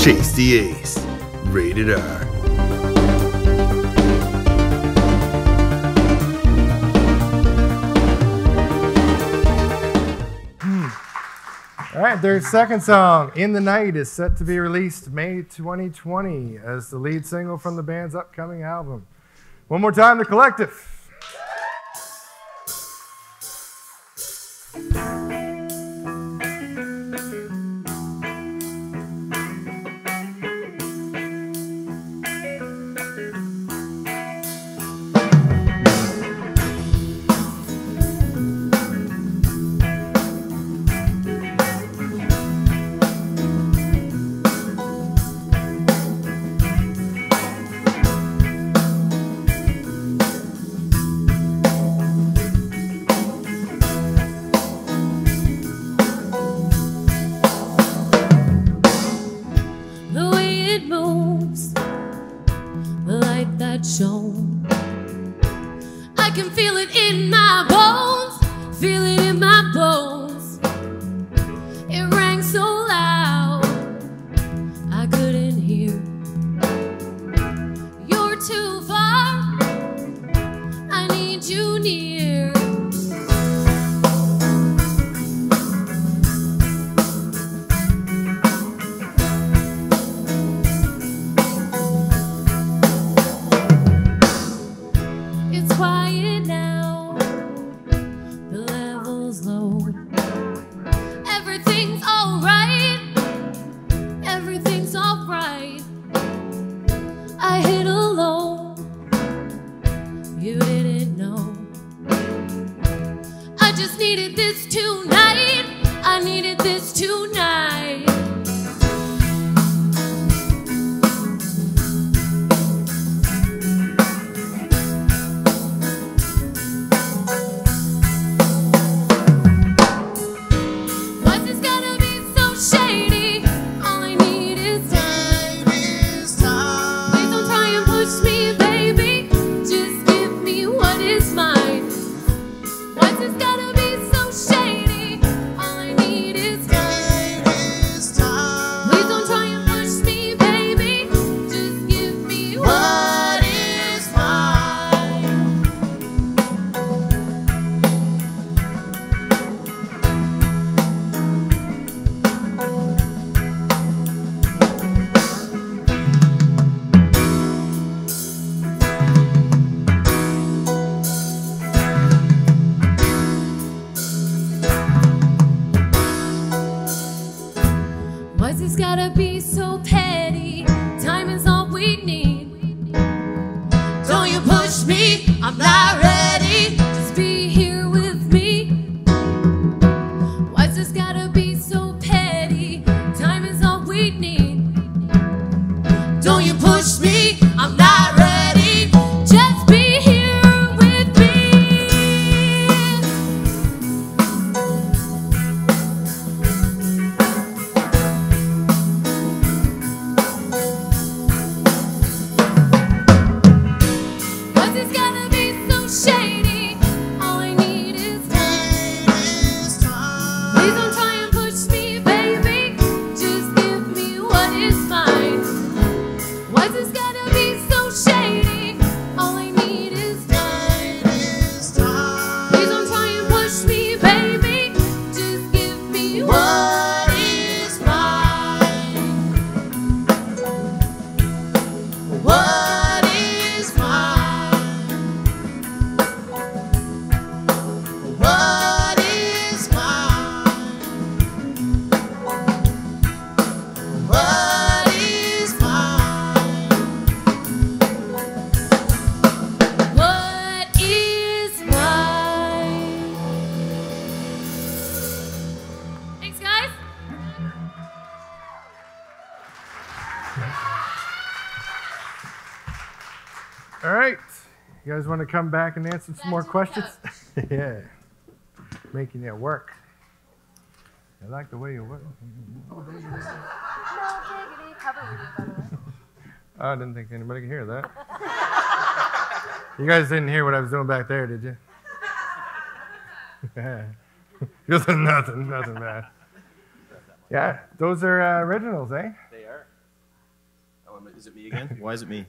Chase the Ace. Rated R. Their second song, In the Night, is set to be released May 2020 as the lead single from the band's upcoming album. One more time, The Collective. It's gotta be so petty? Time is all we need. Don't you push me, I'm not ready. Guys want to come back and answer some more questions? yeah. Making it work. I like the way you work. Oh, I didn't think anybody could hear that. you guys didn't hear what I was doing back there, did you? Just nothing, nothing bad. Yeah, those are uh, originals, eh? They are. Oh, is it me again? Why is it me?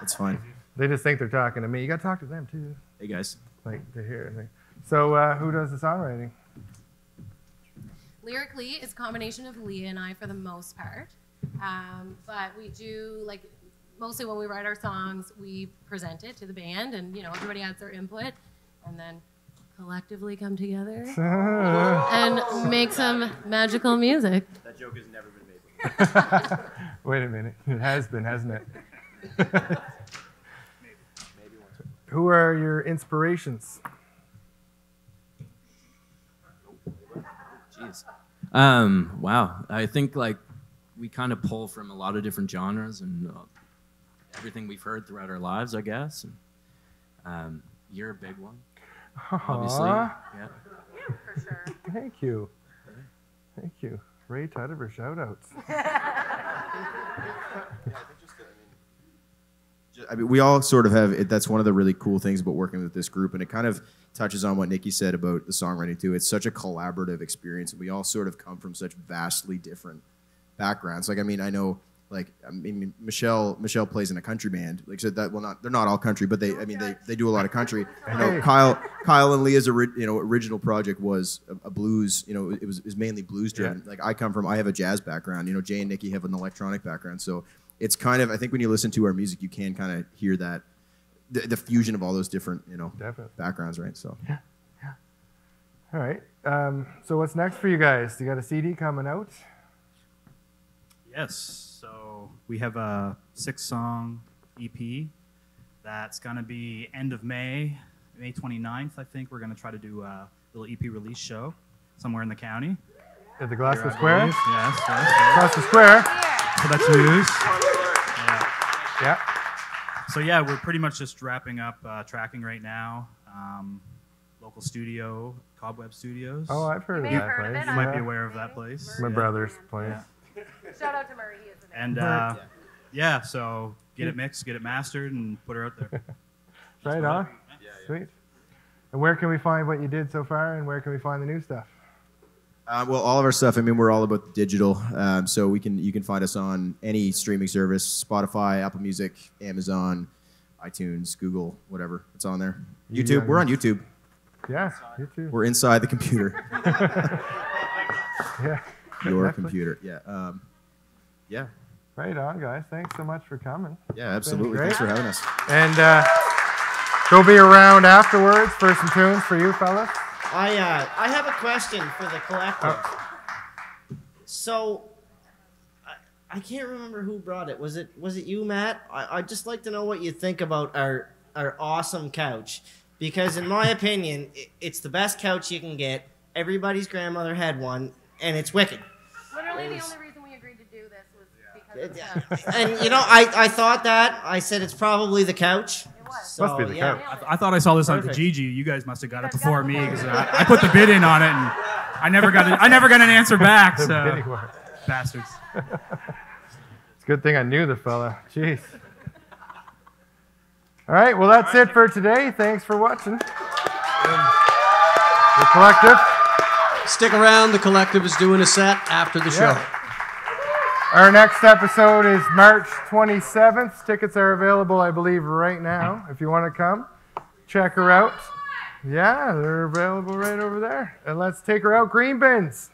It's fine. They just think they're talking to me. You got to talk to them too. Hey guys. Like to hear. So, uh, who does the songwriting? Lyrically, it's a combination of Leah and I for the most part. Um, but we do like mostly when we write our songs, we present it to the band, and you know everybody adds their input, and then collectively come together and make some magical music. That joke has never been made. Wait a minute. It has been, hasn't it? Who are your inspirations? Jeez. Um, wow. I think like we kind of pull from a lot of different genres and uh, everything we've heard throughout our lives, I guess. And, um, you're a big one, obviously. Aw. Yeah. for sure. Thank you. Thank you. Ray Tutter for shout outs. I mean, we all sort of have. It, that's one of the really cool things about working with this group, and it kind of touches on what Nikki said about the songwriting too. It's such a collaborative experience, and we all sort of come from such vastly different backgrounds. Like, I mean, I know, like, I mean, Michelle Michelle plays in a country band. Like, so that well, not they're not all country, but they, I mean, they, they do a lot of country. You know, Kyle Kyle and Leah's ori- you know original project was a, a blues. You know, it was, it was mainly blues driven. Like, I come from, I have a jazz background. You know, Jay and Nikki have an electronic background, so it's kind of I think when you listen to our music, you can kind of hear that the, the fusion of all those different you know Definitely. backgrounds, right? So yeah, yeah. All right. Um, so, what's next for you guys? You got a CD coming out? Yes. So we have a six song EP that's going to be end of May, May 29th, I think. We're going to try to do a little EP release show somewhere in the county. At the Glasgow Square? Yes, yes, yes. Glasgow Square. So that's news. Yeah. Yeah. So yeah, we're pretty much just wrapping up uh, tracking right now. Um, local studio, Cobweb Studios. Oh, I've heard of that place. You might be aware of that place. My Yeah. brother's place. Yeah. Shout out to Murray. He is the And uh, yeah, so get it mixed, get it mastered, and put her out there. Right on. Sweet. And where can we find what you did so far, and where can we find the new stuff? Uh, well, all of our stuff. I mean, we're all about digital, um, so we can you can find us on any streaming service: Spotify, Apple Music, Amazon, iTunes, Google, whatever. It's on there. You YouTube. We're on YouTube. Yeah, you too. We're inside the computer. yeah. Your Netflix. computer. Yeah. Um, yeah. Right on, guys. Thanks so much for coming. Yeah, absolutely. Thanks for having us. And uh, they'll be around afterwards for some tunes for you fellas. I uh, I have a question for the collective. So, I can't remember who brought it. Was it was it you, Matt? I, I'd just like to know what you think about our our awesome couch. Because in my opinion, i it's the best couch you can get. Everybody's grandmother had one, and it's wicked. Literally, the only reason we agreed to do this was because of the couch. And you know, I, I thought that. I said it's probably the couch. So, Must be the yeah. couch. I, I thought I saw this on Perfect. Kijiji. You guys must have got it before me because I, I put the bid in on it and I never got it. I never got an answer back. The So bidding war. bastards. It's a good thing I knew the fella. Jeez. All right, well, that's it for today. Thanks for watching. The collective. Stick around. The collective is doing a set after the show. Our next episode is March 27th. Tickets are available, I believe, right now. If you want to come, check her out. Yeah, they're available right over there. And let's take her out, Green Bins.